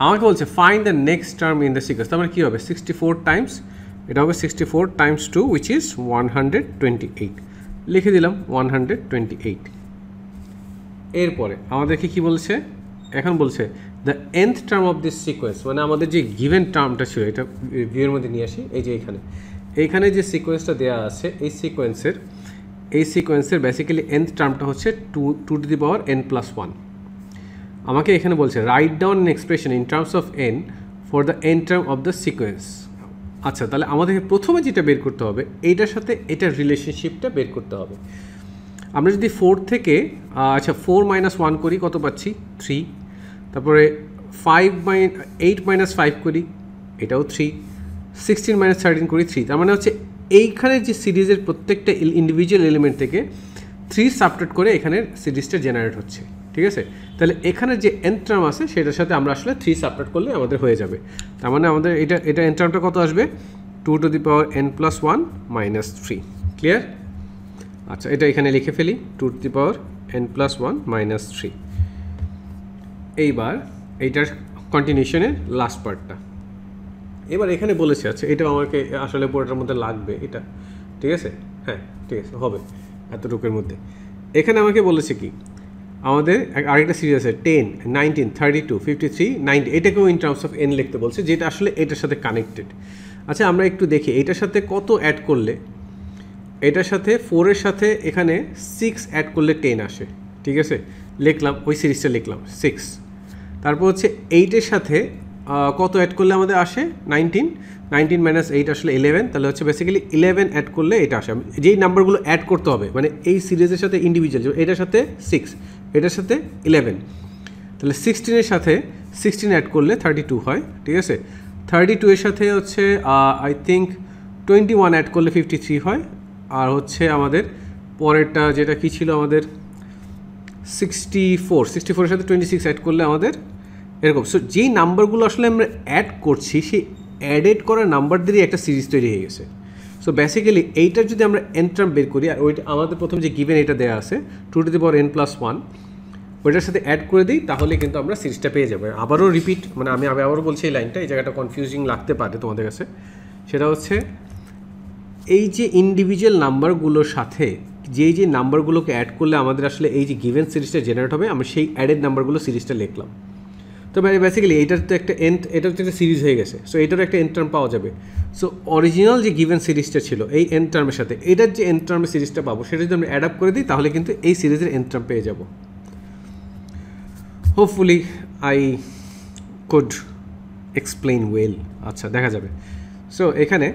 আমাকে বলছে fine the next term in the sequence তার মানে কী হবে? সিক্সটি ফোর টাইমস এটা হবে sixty four times two which is one hundred twenty eight লিখে দিলাম ওয়ান হান্ড্রেড টোয়েন্টি এইট এরপরে আমাদেরকে কি বলছে? এখন বলছে the nth term of this sequence মানে আমাদের যে গিভেন টার্মটা ছিল, এটা ভিউয়ের মধ্যে নিয়ে আসি, এই যে এখানে। এইখানে যে সিকোয়েন্সটা দেওয়া আছে, এই সিকোয়েন্সের এই সিকোয়েন্সের বেসিক্যালি এন্থ টার্মটা হচ্ছে two two two the power n plus one আমাকে এখানে বলছে write down an expression in terms of n for the n term of the sequence আচ্ছা তাহলে আমাদেরকে প্রথমে যেটা বের করতে হবে, এইটার সাথে এটার রিলেশনশিপটা বের করতে হবে। আমরা যদি ফোর থেকে আচ্ছা ফোর মাইনাস ওয়ান করি, কত পাচ্ছি? থ্রি তারপরে five my eight minus five করি, এটাও থ্রি সিক্সটিন মাইনাস থার্টিন করি থ্রি তার মানে হচ্ছে এইখানে যে সিরিজের প্রত্যেকটা ইন্ডিভিজুয়াল এলিমেন্ট থেকে থ্রি সাবট্রেট করে এখানের সিরিজটা জেনারেট হচ্ছে, ঠিক আছে? তাহলে এখানে যে এন্ট্রাম আছে, সেটার সাথে আমরা আসলে থ্রি সাবট্রেট করলে আমাদের হয়ে যাবে। তার মানে আমাদের এটা এটা এন্ট্রামটা কত আসবে? Two two the power N plus one minus three clear আচ্ছা এটা এখানে লিখে ফেলি two the power N plus one minus three এইবার এইটার কন্টিনিউশনের লাস্ট পার্টটা এবার এখানে বলেছে আচ্ছা এটা আমাকে আসলে পুরোটার মধ্যে লাগবে এটা। ঠিক আছে? হ্যাঁ ঠিক আছে, হবে এতটুকুর মধ্যে। এখানে আমাকে বলেছে কি, আমাদের আরেকটা সিরিজ আছে ten nineteen thirty two fifty three ninety এটাকেও ইন টার্মস অফ এন লিখতে বলছে, যেটা আসলে এটার সাথে কানেক্টেড আচ্ছা আমরা একটু দেখি, এটার সাথে কত অ্যাড করলে এটার সাথে ফোরের সাথে এখানে সিক্স অ্যাড করলে টেন আসে, ঠিক আছে? লিখলাম, ওই সিরিজটা লিখলাম সিক্স তারপর হচ্ছে এইটের সাথে কত অ্যাড করলে আমাদের আসে? নাইনটিন নাইনটিন মাইনাস এইট আসলে ইলেভেন তাহলে হচ্ছে বেসিক্যালি ইলেভেন অ্যাড করলে এটা আসে। যেই নাম্বারগুলো অ্যাড করতে হবে মানে এই সিরিজের সাথে ইন্ডিভিজুয়াল এটার সাথে সিক্স এটার সাথে ইলেভেন তাহলে সিক্সটিনের সাথে সিক্সটিন অ্যাড করলে থার্টি টু হয়, ঠিক আছে? থার্টি টু এর সাথে হচ্ছে I think twenty one add করলে ফিফটি থ্রি হয় আর হচ্ছে আমাদের পরেরটা যেটা কি ছিল আমাদের সিক্সটি ফোর সিক্সটি ফোরের সাথে টোয়েন্টি সিক্স অ্যাড করলে আমাদের এরকম। সো যেই নাম্বারগুলো আসলে আমরা অ্যাড করছি, সেই অ্যাডেড করা নাম্বার দিয়েই একটা সিরিজ তৈরি হয়ে গেছে। সো বেসিক্যালি এইটার যদি আমরা এন টার্ম বের করি, আর ওইটা আমাদের প্রথম যে গিভেন এটা দেওয়া আছে two two the power N plus one ওইটার সাথে অ্যাড করে দিই, তাহলে কিন্তু আমরা সিরিজটা পেয়ে যাব। আবারও রিপিট মানে আমি আবারও বলছি এই লাইনটা, এই জায়গাটা কনফিউজিং লাগতে পারে তোমাদের কাছে। সেটা হচ্ছে এই যে ইন্ডিভিজুয়াল নাম্বারগুলোর সাথে, যেই যে নাম্বারগুলোকে অ্যাড করলে আমাদের আসলে এই যে গিভেন সিরিজটা জেনারেট হবে আমরা সেই অ্যাডেড নাম্বারগুলো সিরিজটা লিখলাম। তো বেসিক্যালি এটার তো একটা এন্ড এটার হচ্ছে একটা সিরিজ হয়ে গেছে। সো এটারও একটা এন্ড টার্ম পাওয়া যাবে। সো অরিজিনাল যে গিভেন সিরিজটা ছিল, এই এন্ড টার্মের সাথে, এটার যে এন্ড টার্মের সিরিজটা পাবো, সেটা যদি আমরা অ্যাড আপ করে দিই, তাহলে কিন্তু এই সিরিজের এন্ড টার্ম পেয়ে যাব। Hopefully I could explain well আচ্ছা দেখা যাবে। সো এখানে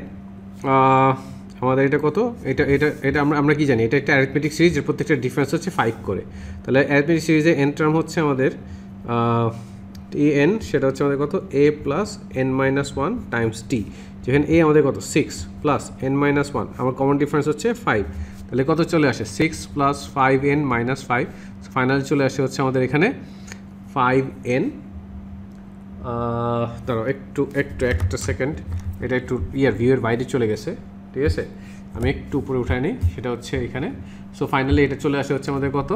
আমাদের এটা কত? এটা এটা এটা আমরা আমরা কি জানি? এটা একটা অ্যারিথমেটিক সিরিজ এর প্রত্যেকটা ডিফারেন্স হচ্ছে ফাইভ করে। তাহলে অ্যারিথমেটিক সিরিজে এন টার্ম হচ্ছে আমাদের টি এন সেটা হচ্ছে আমাদের কত? A plus N minus one times T যেখানে এ আমাদের কত? Six plus N minus one আমার কমন ডিফারেন্স হচ্ছে ফাইভ তাহলে কত চলে আসে? Six plus five N minus five final চলে আসে হচ্ছে আমাদের এখানে ফাইভ এন দাঁড়াও, একটু একটু, একটা সেকেন্ড এটা একটু, ইয়ার ভিউয়ের বাইরে চলে গেছে। ঠিক আছে? আমি একটু উপরে উঠাই নিই, সেটা হচ্ছে এখানে। সো ফাইনালি এটা চলে আসে হচ্ছে আমাদের কত?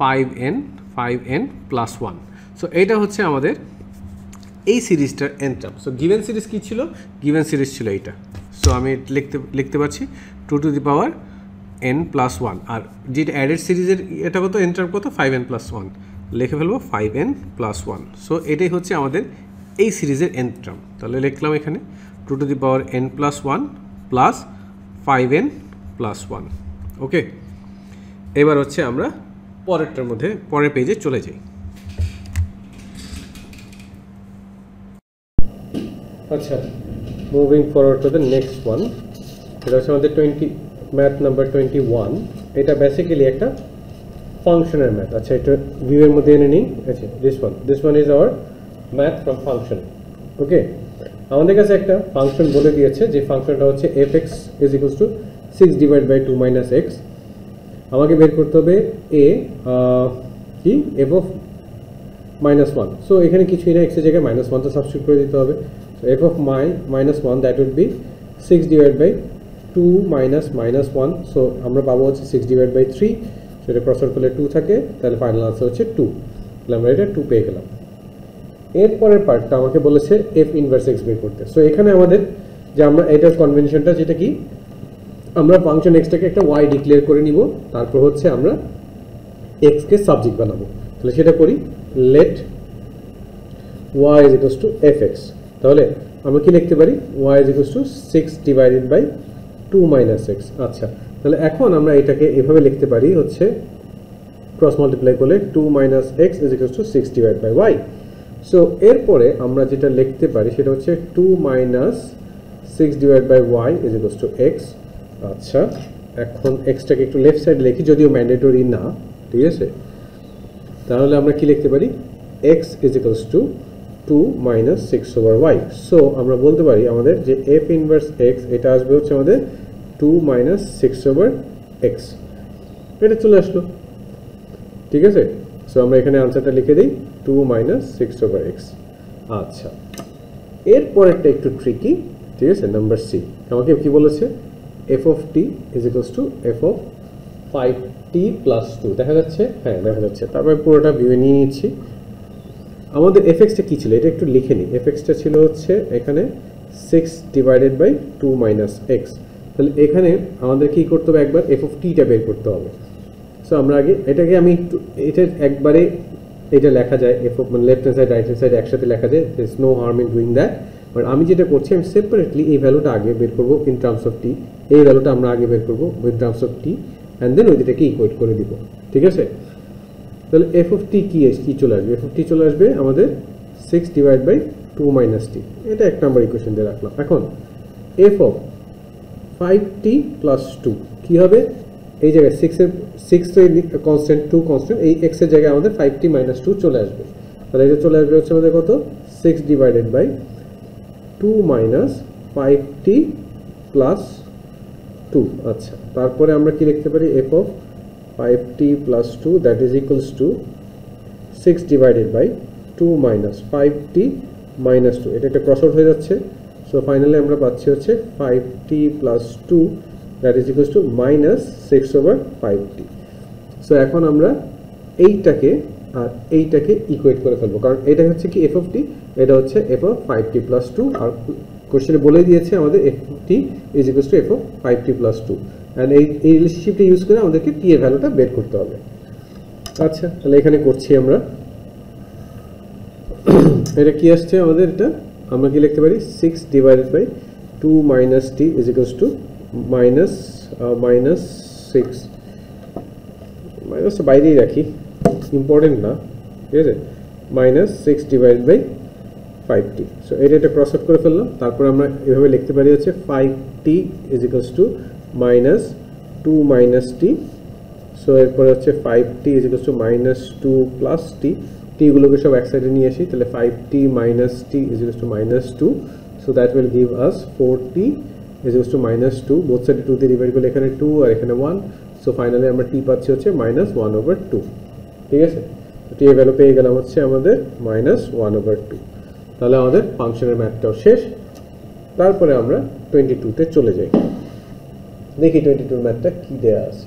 Five N five N plus one so এইটা হচ্ছে আমাদের এই সিরিজটার N term so given series কী ছিল? গিভেন সিরিজ ছিল এইটা। সো আমি লিখতে লিখতে পারছি two two the power N plus one আর যেটা অ্যাডেড সিরিজের এটা কত? এন টার্ম কত? ফাইভ এন প্লাস ওয়ান লিখে ফেলব five N plus one so এটাই হচ্ছে আমাদের এই সিরিজের এন টার্ম তাহলে লিখলাম এখানে two two the power N plus one plus five N plus one okay এবার হচ্ছে আমরা পরেরটার মধ্যে, পরের পেজে চলে যাই। আচ্ছা moving forward to the next one এটা হচ্ছে আমাদের twenty math number twenty one এটা বেসিক্যালি একটা ফাংশনের ম্যাথ আচ্ছা এটা ভিউয়ের মধ্যে এনে নিই। আচ্ছা this one this one is our math from function okay আমাদের কাছে একটা ফাংশন বলে দিয়েছে, যে ফাংশনটা হচ্ছে F X is equals to six divide by two minus X আমাকে বের করতে হবে এ কি? F of minus one so এখানে কিছুই না এক্সের জায়গায় মাইনাস ওয়ান তো সাবস্টিউট করে দিতে হবে। So F of my minus one that would be six divide by two minus minus one so আমরা পাবো হচ্ছে সিক্স ডিভাইড বাই থ্রি সেটা ক্রস আউট করলে টু থাকে, তাহলে ফাইনাল আনসার হচ্ছে টু তাহলে আমরা এটা টু পেয়ে গেলাম। এরপরের পার্টটা আমাকে বলেছে এফ ইনভার্স এক্স বের করতে। সো এখানে আমাদের যে আমরা এটার কনভেনশনটা যেটা কি? আমরা ফাংশন এক্সটাকে একটা ওয়াই ডিক্লেয়ার করে নিব, তারপর হচ্ছে আমরা এক্সকে সাবজেক্ট বানাবো। তাহলে সেটা করি let Y is equals to F X তাহলে আমরা কি লিখতে পারি? Y is equals to six divided by two minus X আচ্ছা তাহলে এখন আমরা এটাকে এভাবে লিখতে পারি হচ্ছে ক্রস মাল্টিপ্লাই করলে two minus X is equals to six divide by Y so এরপরে আমরা যেটা লিখতে পারি সেটা হচ্ছে two minus six divide by Y is equals to X আচ্ছা এখন এক্সটাকে একটু লেফট সাইড লিখি, যদিও ম্যান্ডেটরি না, ঠিক আছে? তাহলে আমরা কি লিখতে পারি? X is equals to two minus six over Y so আমরা বলতে পারি আমাদের যে এফ ইনভার্স এক্স এটা আসবে হচ্ছে আমাদের two minus six over X এটা চলে আসলো, ঠিক আছে? সো আমরা এখানে আনসারটা লিখে দিই। Two minus six over X আচ্ছা। এরপরেরটা একটু ট্রিকি ঠিক আছে? নাম্বার সি আমাকে কি বলেছে? F of T is equals to F of five T plus two দেখা যাচ্ছে? হ্যাঁ দেখা যাচ্ছে। তারপরে পুরোটা ভিউ নিয়ে নিচ্ছি। আমাদের এফ এক্সটা কী ছিল? এটা একটু লিখে নিই। এফ এক্সটা ছিল হচ্ছে এখানে six divided by two minus X তাহলে এখানে আমাদের কী করতে হবে? একবার এফ অফ টিটা বের করতে হবে। সো আমরা আগে এটাকে আমি একটু এটা একবারে এটা লেখা যায়, এফ মানে left hand side right hand side একসাথে লেখা যায় is no harm in doing that but আমি যেটা করছি, আমি সেপারেটলি এই ভ্যালুটা আগে বের করব ইন টার্মস অফ টি এই ভ্যালুটা আমরা আগে বের করব in terms of T and then ওই দুটাকে ইকুয়েট করে দিব। ঠিক আছে? তাহলে এফ অফ টি কী কী চলে আসবে? এফ অফ টি চলে আসবে আমাদের six divide by two minus T এটা এক নম্বর ইকুয়েশন দিয়ে রাখলাম। এখন F of five T plus two কী হবে? এই জায়গায় সিক্সের সিক্স তো কনস্ট্যান্ট টু কনস্ট্যান্ট এই এক্সের জায়গায় আমাদের ফাইভ টি মাইনাস টু চলে আসবে। তাহলে এটা চলে আসবে হচ্ছে আমাদের কত? Six divided by two minus five T plus two আচ্ছা তারপরে আমরা কি লিখতে পারি? F of five T plus two that is equals to six divided by two minus five T minus two এটা একটা ক্রস আউট হয়ে যাচ্ছে। সো ফাইনালি আমরা পাচ্ছি হচ্ছে five T plus two that is equals to minus six over five T so এখন আমরা এইটাকে আর এইটাকে ইকুয়েট করে ফেলব। কারণ এটা হচ্ছে কি এফ অফ টি এটা হচ্ছে F of five T plus two আর কোশ্চেনে বলে দিয়েছে আমাদের F T is equals to F of five T plus two and এই এই রিলেশনশিপটা ইউজ করে আমাদেরকে টি এর ভ্যালুটা বের করতে হবে। আচ্ছা তাহলে এখানে করছি আমরা। এটা কি আসছে আমাদের? এটা আমরা কি লিখতে পারি? Six divided by two minus T is equals to minus minus six মাইনাসটা বাইরেই রাখি ইম্পর্টেন্ট না ঠিক আছে minus six divide by five T so এটা এটা ক্রস আউট করে ফেললাম। তারপর আমরা এভাবে লিখতে পারি হচ্ছে five T is equals to minus two minus T so এরপরে হচ্ছে five T is equals to minus two plus T টিগুলোকে সব এক সাইডে নিয়ে আসি। তাহলে five T minus T is equals to minus two so that will give us four T is equals to minus two both সাইডে টু দিয়ে ডিভাইড করলে এখানে টু আর এখানে ওয়ান সো ফাইনালি আমরা টি পাচ্ছি হচ্ছে মাইনাস ওয়ান ওভার টু ঠিক আছে? টি এর ভ্যালু পেয়ে গেলাম হচ্ছে আমাদের মাইনাস ওয়ান ওভার টু তাহলে আমাদের ফাংশনের ম্যাথটাও শেষ। তারপরে আমরা টোয়েন্টি টুতে চলে যাই। দেখি টোয়েন্টি টুর ম্যাথটা কী দেওয়া আছে।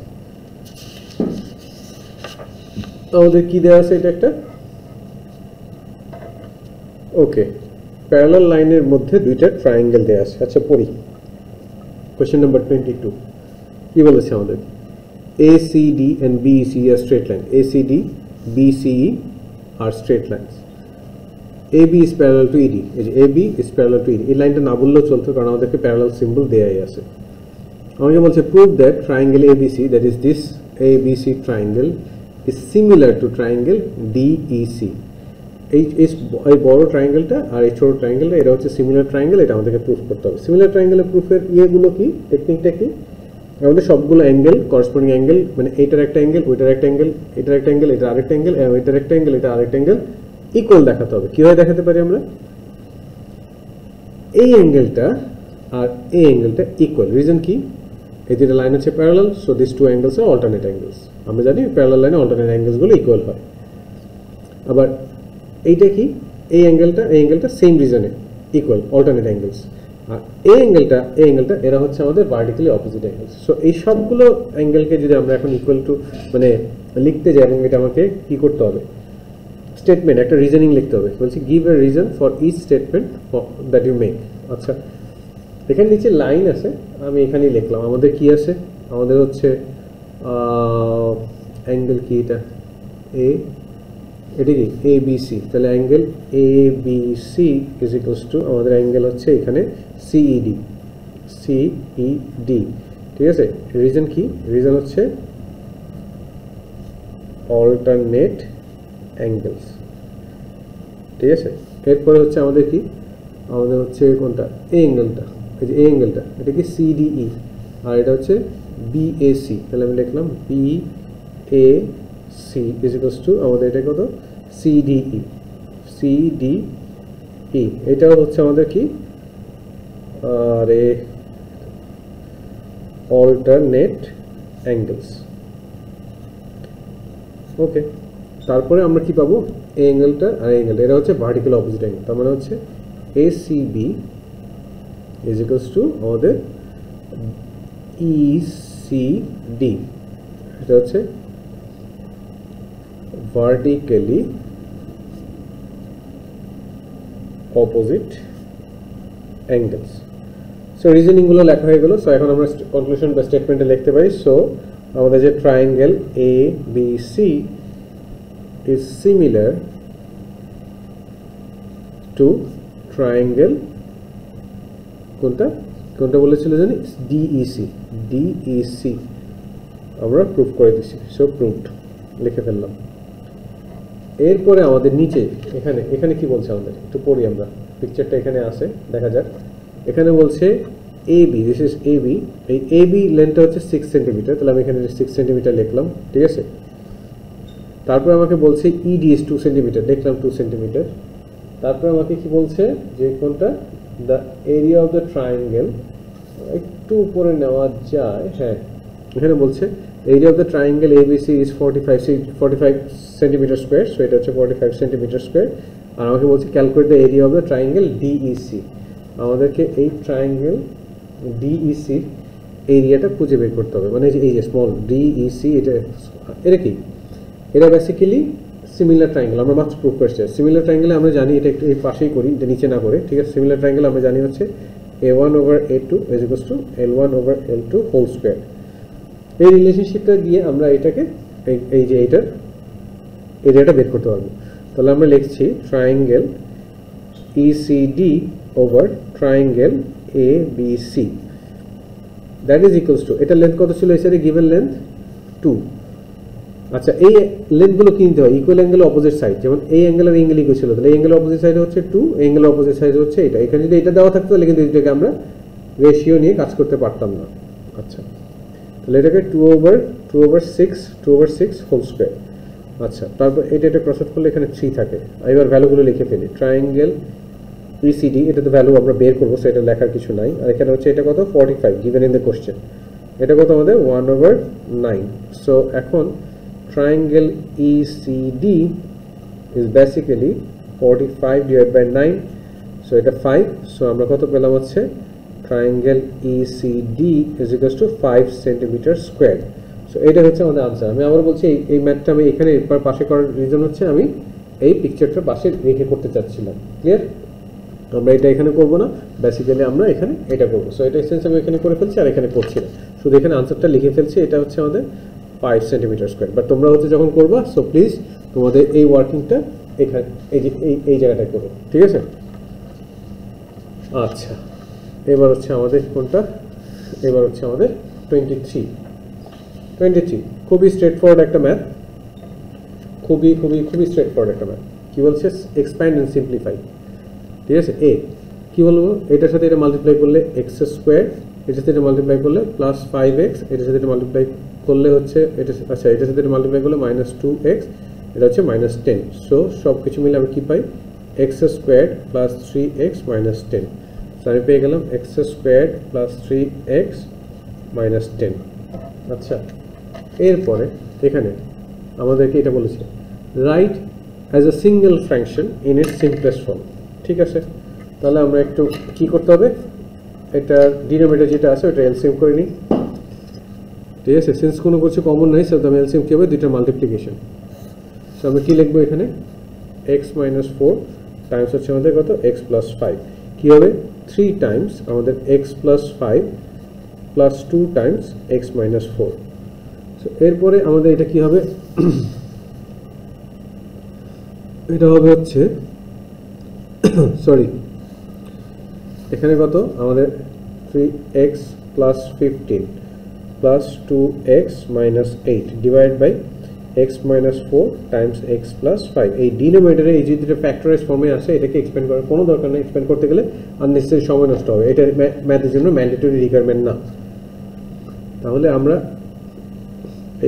আমাদের কি দেওয়া আছে এটা একটা? ওকে প্যারালাল লাইনের মধ্যে দুইটা ট্রায়াঙ্গেল দেওয়া আছে। আচ্ছা পড়ি। কোয়েশ্চেন নাম্বার টোয়েন্টি টু কী বলেছে আমাদের A C D and BC are straight line A C D BCE are straight lines A B is parallel to ED এই যে A B is parallel to ED এই লাইনটা না বললেও চলতো, কারণ আমাদেরকে প্যারালাল সিম্বল দেয়াই আছে। আমাকে বলছে prove that triangle ABC that is this ABC triangle is similar to triangle DEC এই এই এই বড় ট্রায়াঙ্গেলটা আর এই ছোট ট্রায়াঙ্গেলটা এটা হচ্ছে সিমিলার ট্রায়াঙ্গেল এটা আমাদেরকে প্রুফ করতে হবে। সিমিলার ট্রায়াঙ্গেলের প্রুফের ইয়েগুলো কি? টেকনিকটা কি? আমাদের সবগুলো অ্যাঙ্গেল করসপন্ডিং অ্যাঙ্গেল মানে এইটার একটা অ্যাঙ্গেল ওইটার একটা অ্যাঙ্গেল এটার একটা অ্যাঙ্গেল এটা আরেকটা অ্যাঙ্গেল এটার একটা অ্যাঙ্গেল এটা আরেকটা অ্যাঙ্গেল ইকুয়াল দেখাতে হবে। কীভাবে দেখাতে পারি আমরা? এই অ্যাঙ্গেলটা আর এই অ্যাঙ্গেলটা ইকুয়াল রিজন কি? এই যেটা লাইন আছে parallel so this two angles are alternate angles আমরা জানি প্যারালাল লাইনে অল্টারনেট অ্যাঙ্গেলসগুলো ইকুয়াল হয়। আবার এইটা কি? এই অ্যাঙ্গেলটা এই অ্যাঙ্গেলটা সেম রিজনে ইকুয়াল অল্টারনেট অ্যাঙ্গেলস আর এই অ্যাঙ্গেলটা এই অ্যাঙ্গেলটা এরা হচ্ছে আমাদের ভার্টিক্যালি অপোজিট অ্যাঙ্গেলস সো এই সবগুলো অ্যাঙ্গেলকে যদি আমরা এখন ইকুয়াল টু মানে লিখতে যাই, এবং এটা আমাকে কি করতে হবে? স্টেটমেন্ট একটা রিজনিং লিখতে হবে। বলছি give a reason for each statement that you make আচ্ছা এখানে নিচে লাইন আছে, আমি এখানেই লিখলাম। আমাদের কি আছে? আমাদের হচ্ছে অ্যাঙ্গেল কি এটা? এ এটা কি এ বি সি তাহলে angle A B C is equals to আমাদের অ্যাঙ্গেল হচ্ছে এখানে সিইডি সিইডি ঠিক আছে? রিজন কি? রিজন হচ্ছে অল্টারনেট অ্যাঙ্গেলস ঠিক আছে? এরপরে হচ্ছে আমাদের কি? আমাদের হচ্ছে কোনটা? এই অ্যাঙ্গেলটা এই যে এই অ্যাঙ্গেলটা এটা কি সিডিই আর এটা হচ্ছে বিএসি তাহলে আমি লিখলাম B A C is equals to আমাদের এটা কত? সিডিই সিডিই এটাও হচ্ছে আমাদের কি? আরে অল্টারনেট অ্যাঙ্গেলস ওকে তারপরে আমরা কি পাবো? এই অ্যাঙ্গেলটা আর অ্যাঙ্গেলটা এটা হচ্ছে ভার্টিক্যাল অপোজিট অ্যাঙ্গেল তার মানে হচ্ছে A C B is to আমাদের ই সি ডি এটা হচ্ছে ভার্টিক্যালি অপোজিট অ্যাঙ্গেলস সো রিজনিংগুলো লেখা হয়ে গেলো। সো এখন আমরা কনক্লুশন বা স্টেটমেন্টে লিখতে পারি। সো আমাদের যে triangle A B C is similar to triangle কোনটা? কোনটা বলেছিল জানি? ডিইসি ডিইসি আমরা প্রুফ করে দিছি। সো প্রুফড লিখে ফেললাম। এরপরে আমাদের নিচে, এখানে এখানে কি বলছে আমাদের? একটু পড়ি আমরা। পিকচারটা এখানে আছে, দেখা যাক। এখানে বলছে A B this is A B এই এ বি লেন্থটা হচ্ছে সিক্স সেন্টিমিটার তাহলে আমি এখানে সিক্স সেন্টিমিটার লিখলাম, ঠিক আছে? তারপর আমাকে বলছে ইডিএস টু সেন্টিমিটার দেখলাম টু সেন্টিমিটার তারপর আমাকে কি বলছে? যে কোনটা? The area of the triangle একটু উপরে নেওয়া যায় হ্যাঁ। এখানে বলছে the triangle ABC is forty five forty five centimetre square so এটা হচ্ছে ফর্টি ফাইভ সেন্টিমিটার স্কোয়ার আর আমাকে বলছে calculate the area of the triangle DEC আমাদেরকে এই ট্রায়াঙ্গেল ডিইসির এরিয়াটা খুঁজে বের করতে হবে। মানে এই যে স্মল ডিইসি এটা এটা কি? এটা বেসিক্যালি সিমিলার ট্রায়াঙ্গেল আমরা মাত্র প্রুভ করেছি। সিমিলার ট্রায়াঙ্গেলে আমরা জানি এটা একটু এই পাশেই করি, এটা নিচে না করে, ঠিক আছে? সিমিলার ট্রায়াঙ্গেল আমরা জানি হচ্ছে A one over A two is equals to L one over L two whole square এই রিলেশনশিপটা দিয়ে আমরা এটাকে, এই যে এইটার এরিয়াটা বের করতে পারব। তাহলে আমরা লিখছি triangle ECD over triangle A B C that is equals to এটা লেন্থ কত ছিল? সাইডে গিভেন লেন্থ টু আচ্ছা এই লেন্থগুলো কি নিতে হয়? ইকুয়াল অ্যাঙ্গেল অপোজিট সাইড যেমন এই অ্যাঙ্গেলের অ্যাঙ্গেল ইকুয়াল ছিল। তাহলে অ্যাঙ্গেল অপোজিট সাইডে হচ্ছে টু অ্যাঙ্গেল অপোজিট সাইডে হচ্ছে এটা। এখানে যদি এটা দেওয়া থাকতো তাহলে কিন্তু এটাকে আমরা রেশিও নিয়ে কাজ করতে পারতাম না। তাহলে এটাকে two over two over six two over six whole square আচ্ছা তারপর এটা এটা ক্রস করলে এখানে থ্রি থাকে। এবার ভ্যালুগুলো লিখে ফেলি। ট্রায়াঙ্গেল ইসিডি এটা তো ভ্যালু আমরা বের করব সেটা লেখার কিছু নাই। আর এখানে হচ্ছে এটা কত? Forty five given in the question এটা কত আমাদের? ওয়ান ওভার নাইন সো এখন triangle ECD is basically forty five divide by nine so এটা ফাইভ সো আমরা কত পেলাম হচ্ছে? Triangle ECD is equals to five centimetre square so এটা হচ্ছে আমাদের আনসার আমি আবার বলছি, এই ম্যাথটা আমি এখানে এরপর পাশে করার রিজন হচ্ছে আমি এই পিকচারটা পাশে রেখে করতে চাচ্ছিলাম। ক্লিয়ার আমরা এটা এখানে করব না। বেসিক্যালি আমরা এখানে এটা করব। সো এটা এসেন্স আমি এখানে করে ফেলছি আর এখানে করছি না। শুধু এখানে আনসারটা লিখে ফেলছি, এটা হচ্ছে আমাদের ফাইভ সেন্টিমিটার স্কোয়ার বাট তোমরা হচ্ছে যখন করবা সো প্লিজ তোমাদের এই ওয়ার্কিংটা এখানে, এই যে, এই এই জায়গাটায় করো। ঠিক আছে? আচ্ছা। এবার হচ্ছে আমাদের কোনটা? এবার হচ্ছে আমাদের টোয়েন্টি থ্রি টোয়েন্টি থ্রি খুবই স্ট্রেট ফরওয়ার্ড একটা ম্যাথ খুবই খুবই খুবই স্ট্রেট ফরওয়ার্ড একটা ম্যাথ কী বলছে? এক্সপ্যান্ড অ্যান্ড সিম্পলিফাই ঠিক আছে? এ কী বলব? এটার সাথে এটা মাল্টিপ্লাই করলে এক্স স্কোয়ার এটার সাথে এটা মাল্টিপ্লাই করলে প্লাস ফাইভ এক্স এটার সাথে এটা মাল্টিপ্লাই করলে হচ্ছে এটা আচ্ছা এটার সাথে এটা মাল্টিপ্লাই করলে মাইনাস টু এক্স এটা হচ্ছে মাইনাস টেন সো সব কিছু মিলে আমরা কী পাই? X square plus three x minus ten so আমি পেয়ে গেলাম x square plus three x minus ten আচ্ছা এরপরে এখানে আমাদেরকে এটা বলেছে write as a single fraction in it simplest form ঠিক আছে? তাহলে আমরা একটু কি করতে হবে? এটা ডিনোমিনেটর যেটা আছে, ওটা এলসিএম করে নিই। ঠিক আছে? সিন্স কোনো কিছু কমন নেই সো আমি এলসিএম কী হবে? দুইটা মাল্টিপ্লিকেশন সো আমরা কী লিখব এখানে? এক্স মাইনাস ফোর টাইমস হচ্ছে আমাদের কত? এক্স প্লাস ফাইভ কী হবে? থ্রি টাইমস আমাদের x plus five plus two times x minus four so এরপরে আমাদের এটা কি হবে? এটা হবে হচ্ছে সরি এখানে কত? আমাদের three x plus fifteen plus two x minus eight divide by x minus four times x plus five এই ডিনোমিনেটারে এই যে দুটো ফ্যাক্টরাইজ ফর্মে আসে এটাকে এক্সপ্যান্ড করার কোনো দরকার নেই। এক্সপ্যান্ড করতে গেলে আননেসেসারি সময় নষ্ট হবে। এটা ম্যাথের জন্য ম্যান্ডেটরি রিকোয়ারমেন্ট না। তাহলে আমরা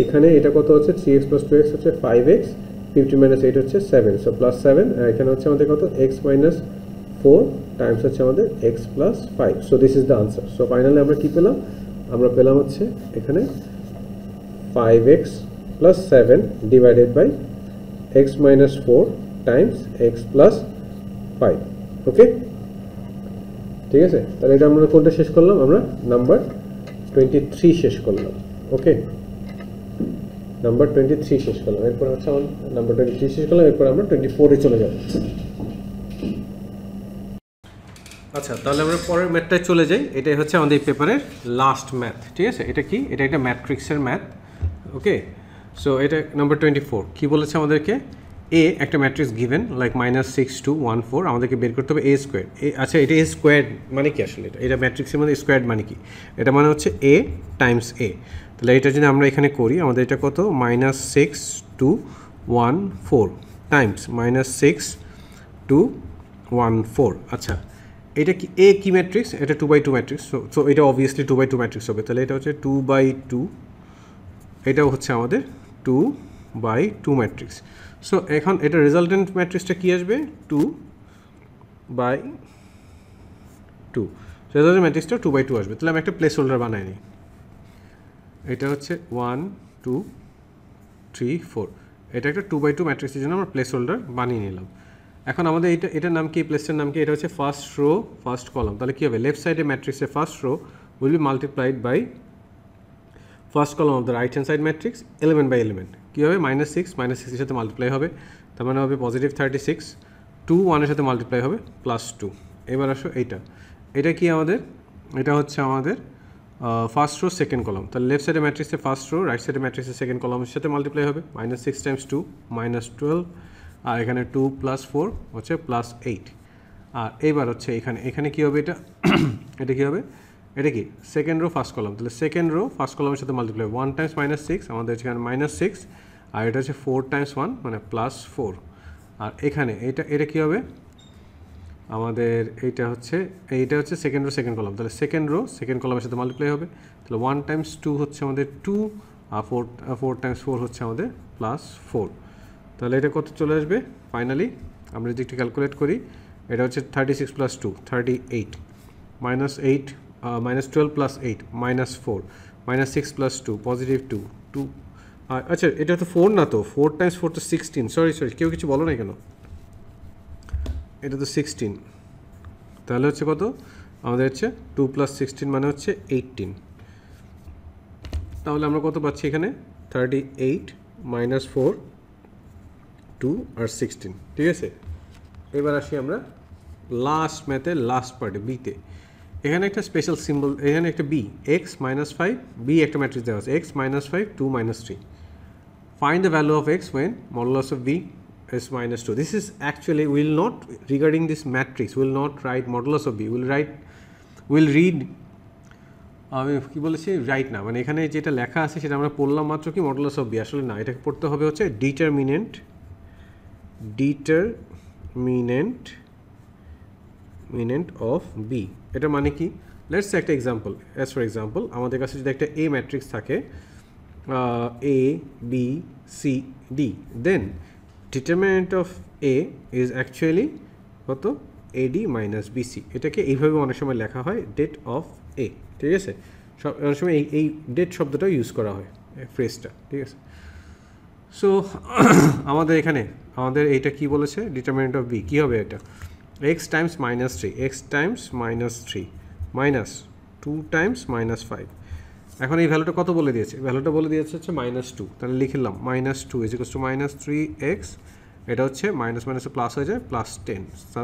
এখানে এটা কত হচ্ছে? Three x plus two x হচ্ছে five x fifty minus eight হচ্ছে সেভেন সো প্লাস সেভেন আর এখানে হচ্ছে আমাদের কত? এক্স মাইনাস ফোর টাইমস হচ্ছে আমাদের x plus five so this is the answer so finally আমরা কী পেলাম? আমরা পেলাম হচ্ছে এখানে five x plus seven divided by x minus four times x plus five okay ঠিক আছে? তাহলে এটা আমরা কোনটা শেষ করলাম? আমরা নাম্বার টোয়েন্টি থ্রি শেষ করলাম। ওকে নাম্বার টোয়েন্টি থ্রি শেষ করলাম। এরপর হচ্ছে আমার নাম্বার টোয়েন্টি থ্রি শেষ করলাম। এরপর আমরা টোয়েন্টি এ চলে যাব। আচ্ছা তাহলে আমরা পরের ম্যাথটায় চলে যাই। এটাই হচ্ছে আমাদের এই পেপারের লাস্ট ম্যাথ ঠিক আছে? এটা কি? এটা একটা ম্যাট্রিক্সের ম্যাথ ওকে সো এটা নাম্বার টোয়েন্টি ফোর কী বলেছে আমাদেরকে? এ একটা matrix given like minus six two one four আমাদেরকে বের করতে হবে এ স্কোয়ার এ আচ্ছা এটা এ স্কোয়ার মানে কি আসলে এটা? এটা ম্যাট্রিক্সের মধ্যে স্কোয়ার মানে কি? এটা মানে হচ্ছে এ টাইমস এ তাহলে এটা যদি আমরা এখানে করি, আমাদের এটা কত? Minus six two one four times minus six two one four আচ্ছা এটা কি এ কি ম্যাট্রিক্স এটা two by two matrix so so এটা obviously two by two matrix হবে। তাহলে এটা হচ্ছে টু বাই টু এটাও হচ্ছে আমাদের two by two matrix so এখন এটা রেজাল্টেন্ট ম্যাট্রিক্সটা কী আসবে? টু বাই টু রেজাল্টেন্ট ম্যাট্রিক্সটা টু বাই টু আসবে। তাহলে আমি একটা প্লেস হোল্ডার বানাই নিই এটা হচ্ছে ওয়ান টু থ্রি ফোর এটা একটা টু বাই টু ম্যাট্রিক্সের জন্য আমরা প্লেস হোল্ডার বানিয়ে নিলাম। এখন আমাদের এটা এটার নাম কি? প্লেসটার নাম কি? এটা হচ্ছে ফার্স্ট রো ফার্স্ট কলাম তাহলে কী হবে? লেফট সাইডে ম্যাট্রিক্সের first row will be multiplied by first column of the right hand side matrix element by element কী হবে? মাইনাস সিক্স মাইনাস সিক্সের সাথে মাল্টিপ্লাই হবে। তার মানে হবে পজিটিভ থার্টি সিক্স টু ওয়ানের সাথে মাল্টিপ্লাই হবে প্লাস টু এবার আসো এইটা। এটা কি আমাদের? এটা হচ্ছে আমাদের ফার্স্ট রো সেকেন্ড কলম তাহলে লেফট সাইডে ম্যাট্রিক্সে ফার্স্ট রো রাইট সাইডে ম্যাট্রিক্সে সেকেন্ড কলমের সাথে মাল্টিপ্লাই হবে। Minus six times two minus twelve আর এখানে টু প্লাস ফোর হচ্ছে প্লাস এইট আর এইবার হচ্ছে এখানে এখানে কী হবে এটা? এটা কী হবে? এটা কি? সেকেন্ড রো ফার্স্ট কলাম তাহলে সেকেন্ড রো ফার্স্ট কলামের সাথে multiply one times minus six আমাদের এখানে মাইনাস সিক্স আর এটা হচ্ছে ফোর টাইমস ওয়ান মানে প্লাস ফোর আর এখানে এটা এটা কী হবে? আমাদের এইটা হচ্ছে এইটা হচ্ছে সেকেন্ড রো সেকেন্ড কলাম তাহলে সেকেন্ড রো সেকেন্ড কলামের সাথে মাল্টিপ্লাই হবে। তাহলে ওয়ান টাইমস টু হচ্ছে আমাদের টু আর ফোর ফোর টাইমস ফোর হচ্ছে আমাদের প্লাস ফোর তাহলে এটা কত চলে আসবে? ফাইনালি আমরা যদি একটু ক্যালকুলেট করি, এটা হচ্ছে thirty six plus two thirty eight minus eight minus twelve plus eight minus four minus six plus two positive two two আচ্ছা এটা তো ফোর না তো? ফোর টাইমস ফোর তো সিক্সটিন সরি সরি কেউ কিছু বলো না কেন? এটা তো সিক্সটিন তাহলে হচ্ছে কত? আমাদের হচ্ছে টু প্লাস সিক্সটিন মানে হচ্ছে এইটিন তাহলে আমরা কত পাচ্ছি এখানে? Thirty eight minus four two আর সিক্সটিন ঠিক আছে? এবার আসি আমরা লাস্ট ম্যাথে লাস্ট পার্টে বিতে এখানে একটা স্পেশাল সিম্বল এখানে একটা B x minus five B একটা ম্যাট্রিক্স দেওয়া আছে x minus five two minus three find the value of x when modulus of b is minus 2 this is regarding this matrix, we will not write modulus of b, we will write, we will read, আমি কী বলেছি? রাইট না। মানে এখানে যেটা লেখা আছে, সেটা আমরা পড়লাম মাত্র কি মডুলাস অফ বি আসলে না, এটাকে পড়তে হবে হচ্ছে ডিটারমিনেন্ট ডিটারমিনেন্ট মিনেন্ট অফ বি এটা মানে কি? লেটস একটা এক্সাম্পল অ্যাজ ফর এক্সাম্পল আমাদের কাছে যদি একটা এ ম্যাট্রিক্স থাকে A B C D then Then of A is actually কত? AD মাইনাস BC এটাকে এইভাবে অনেক সময় লেখা হয় ডেট অফ এ ঠিক আছে? সব, অনেক সময় এই এই ডেট শব্দটা ইউজ করা হয় ফ্রেজটা ঠিক আছে? সো আমাদের এখানে, আমাদের এইটা কি বলেছে? ডিটারমিনেন্ট অফ বি কী হবে এটা? X times minus three x times minus three minus two times minus five এখন এই ভ্যালুটা কত বলে দিয়েছে? ভ্যালুটা বলে দিয়েছে হচ্ছে মাইনাস টু তাহলে লিখলাম minus two is to minus three x এটা হচ্ছে মাইনাস মাইনাসে প্লাস হয়ে যায় প্লাস টেন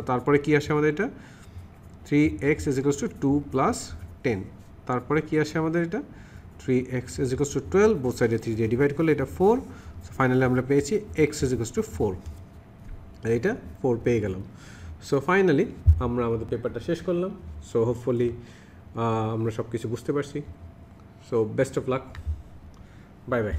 তারপরে কী আসে আমাদের এটা? Three x is to two plus ten তারপরে কী আসে আমাদের এটা? Three x is to twelve both সাইডে থ্রি দিয়ে ডিভাইড করলে এটা ফোর ফাইনালি আমরা পেয়েছি এক্স ইজ টু ফোর এইটা ফোর পেয়ে গেলাম। সো ফাইনালি আমরা আমাদের পেপারটা শেষ করলাম। সো হোপফুলি আমরা সব কিছু বুঝতে পারছি। So best of luck bye bye.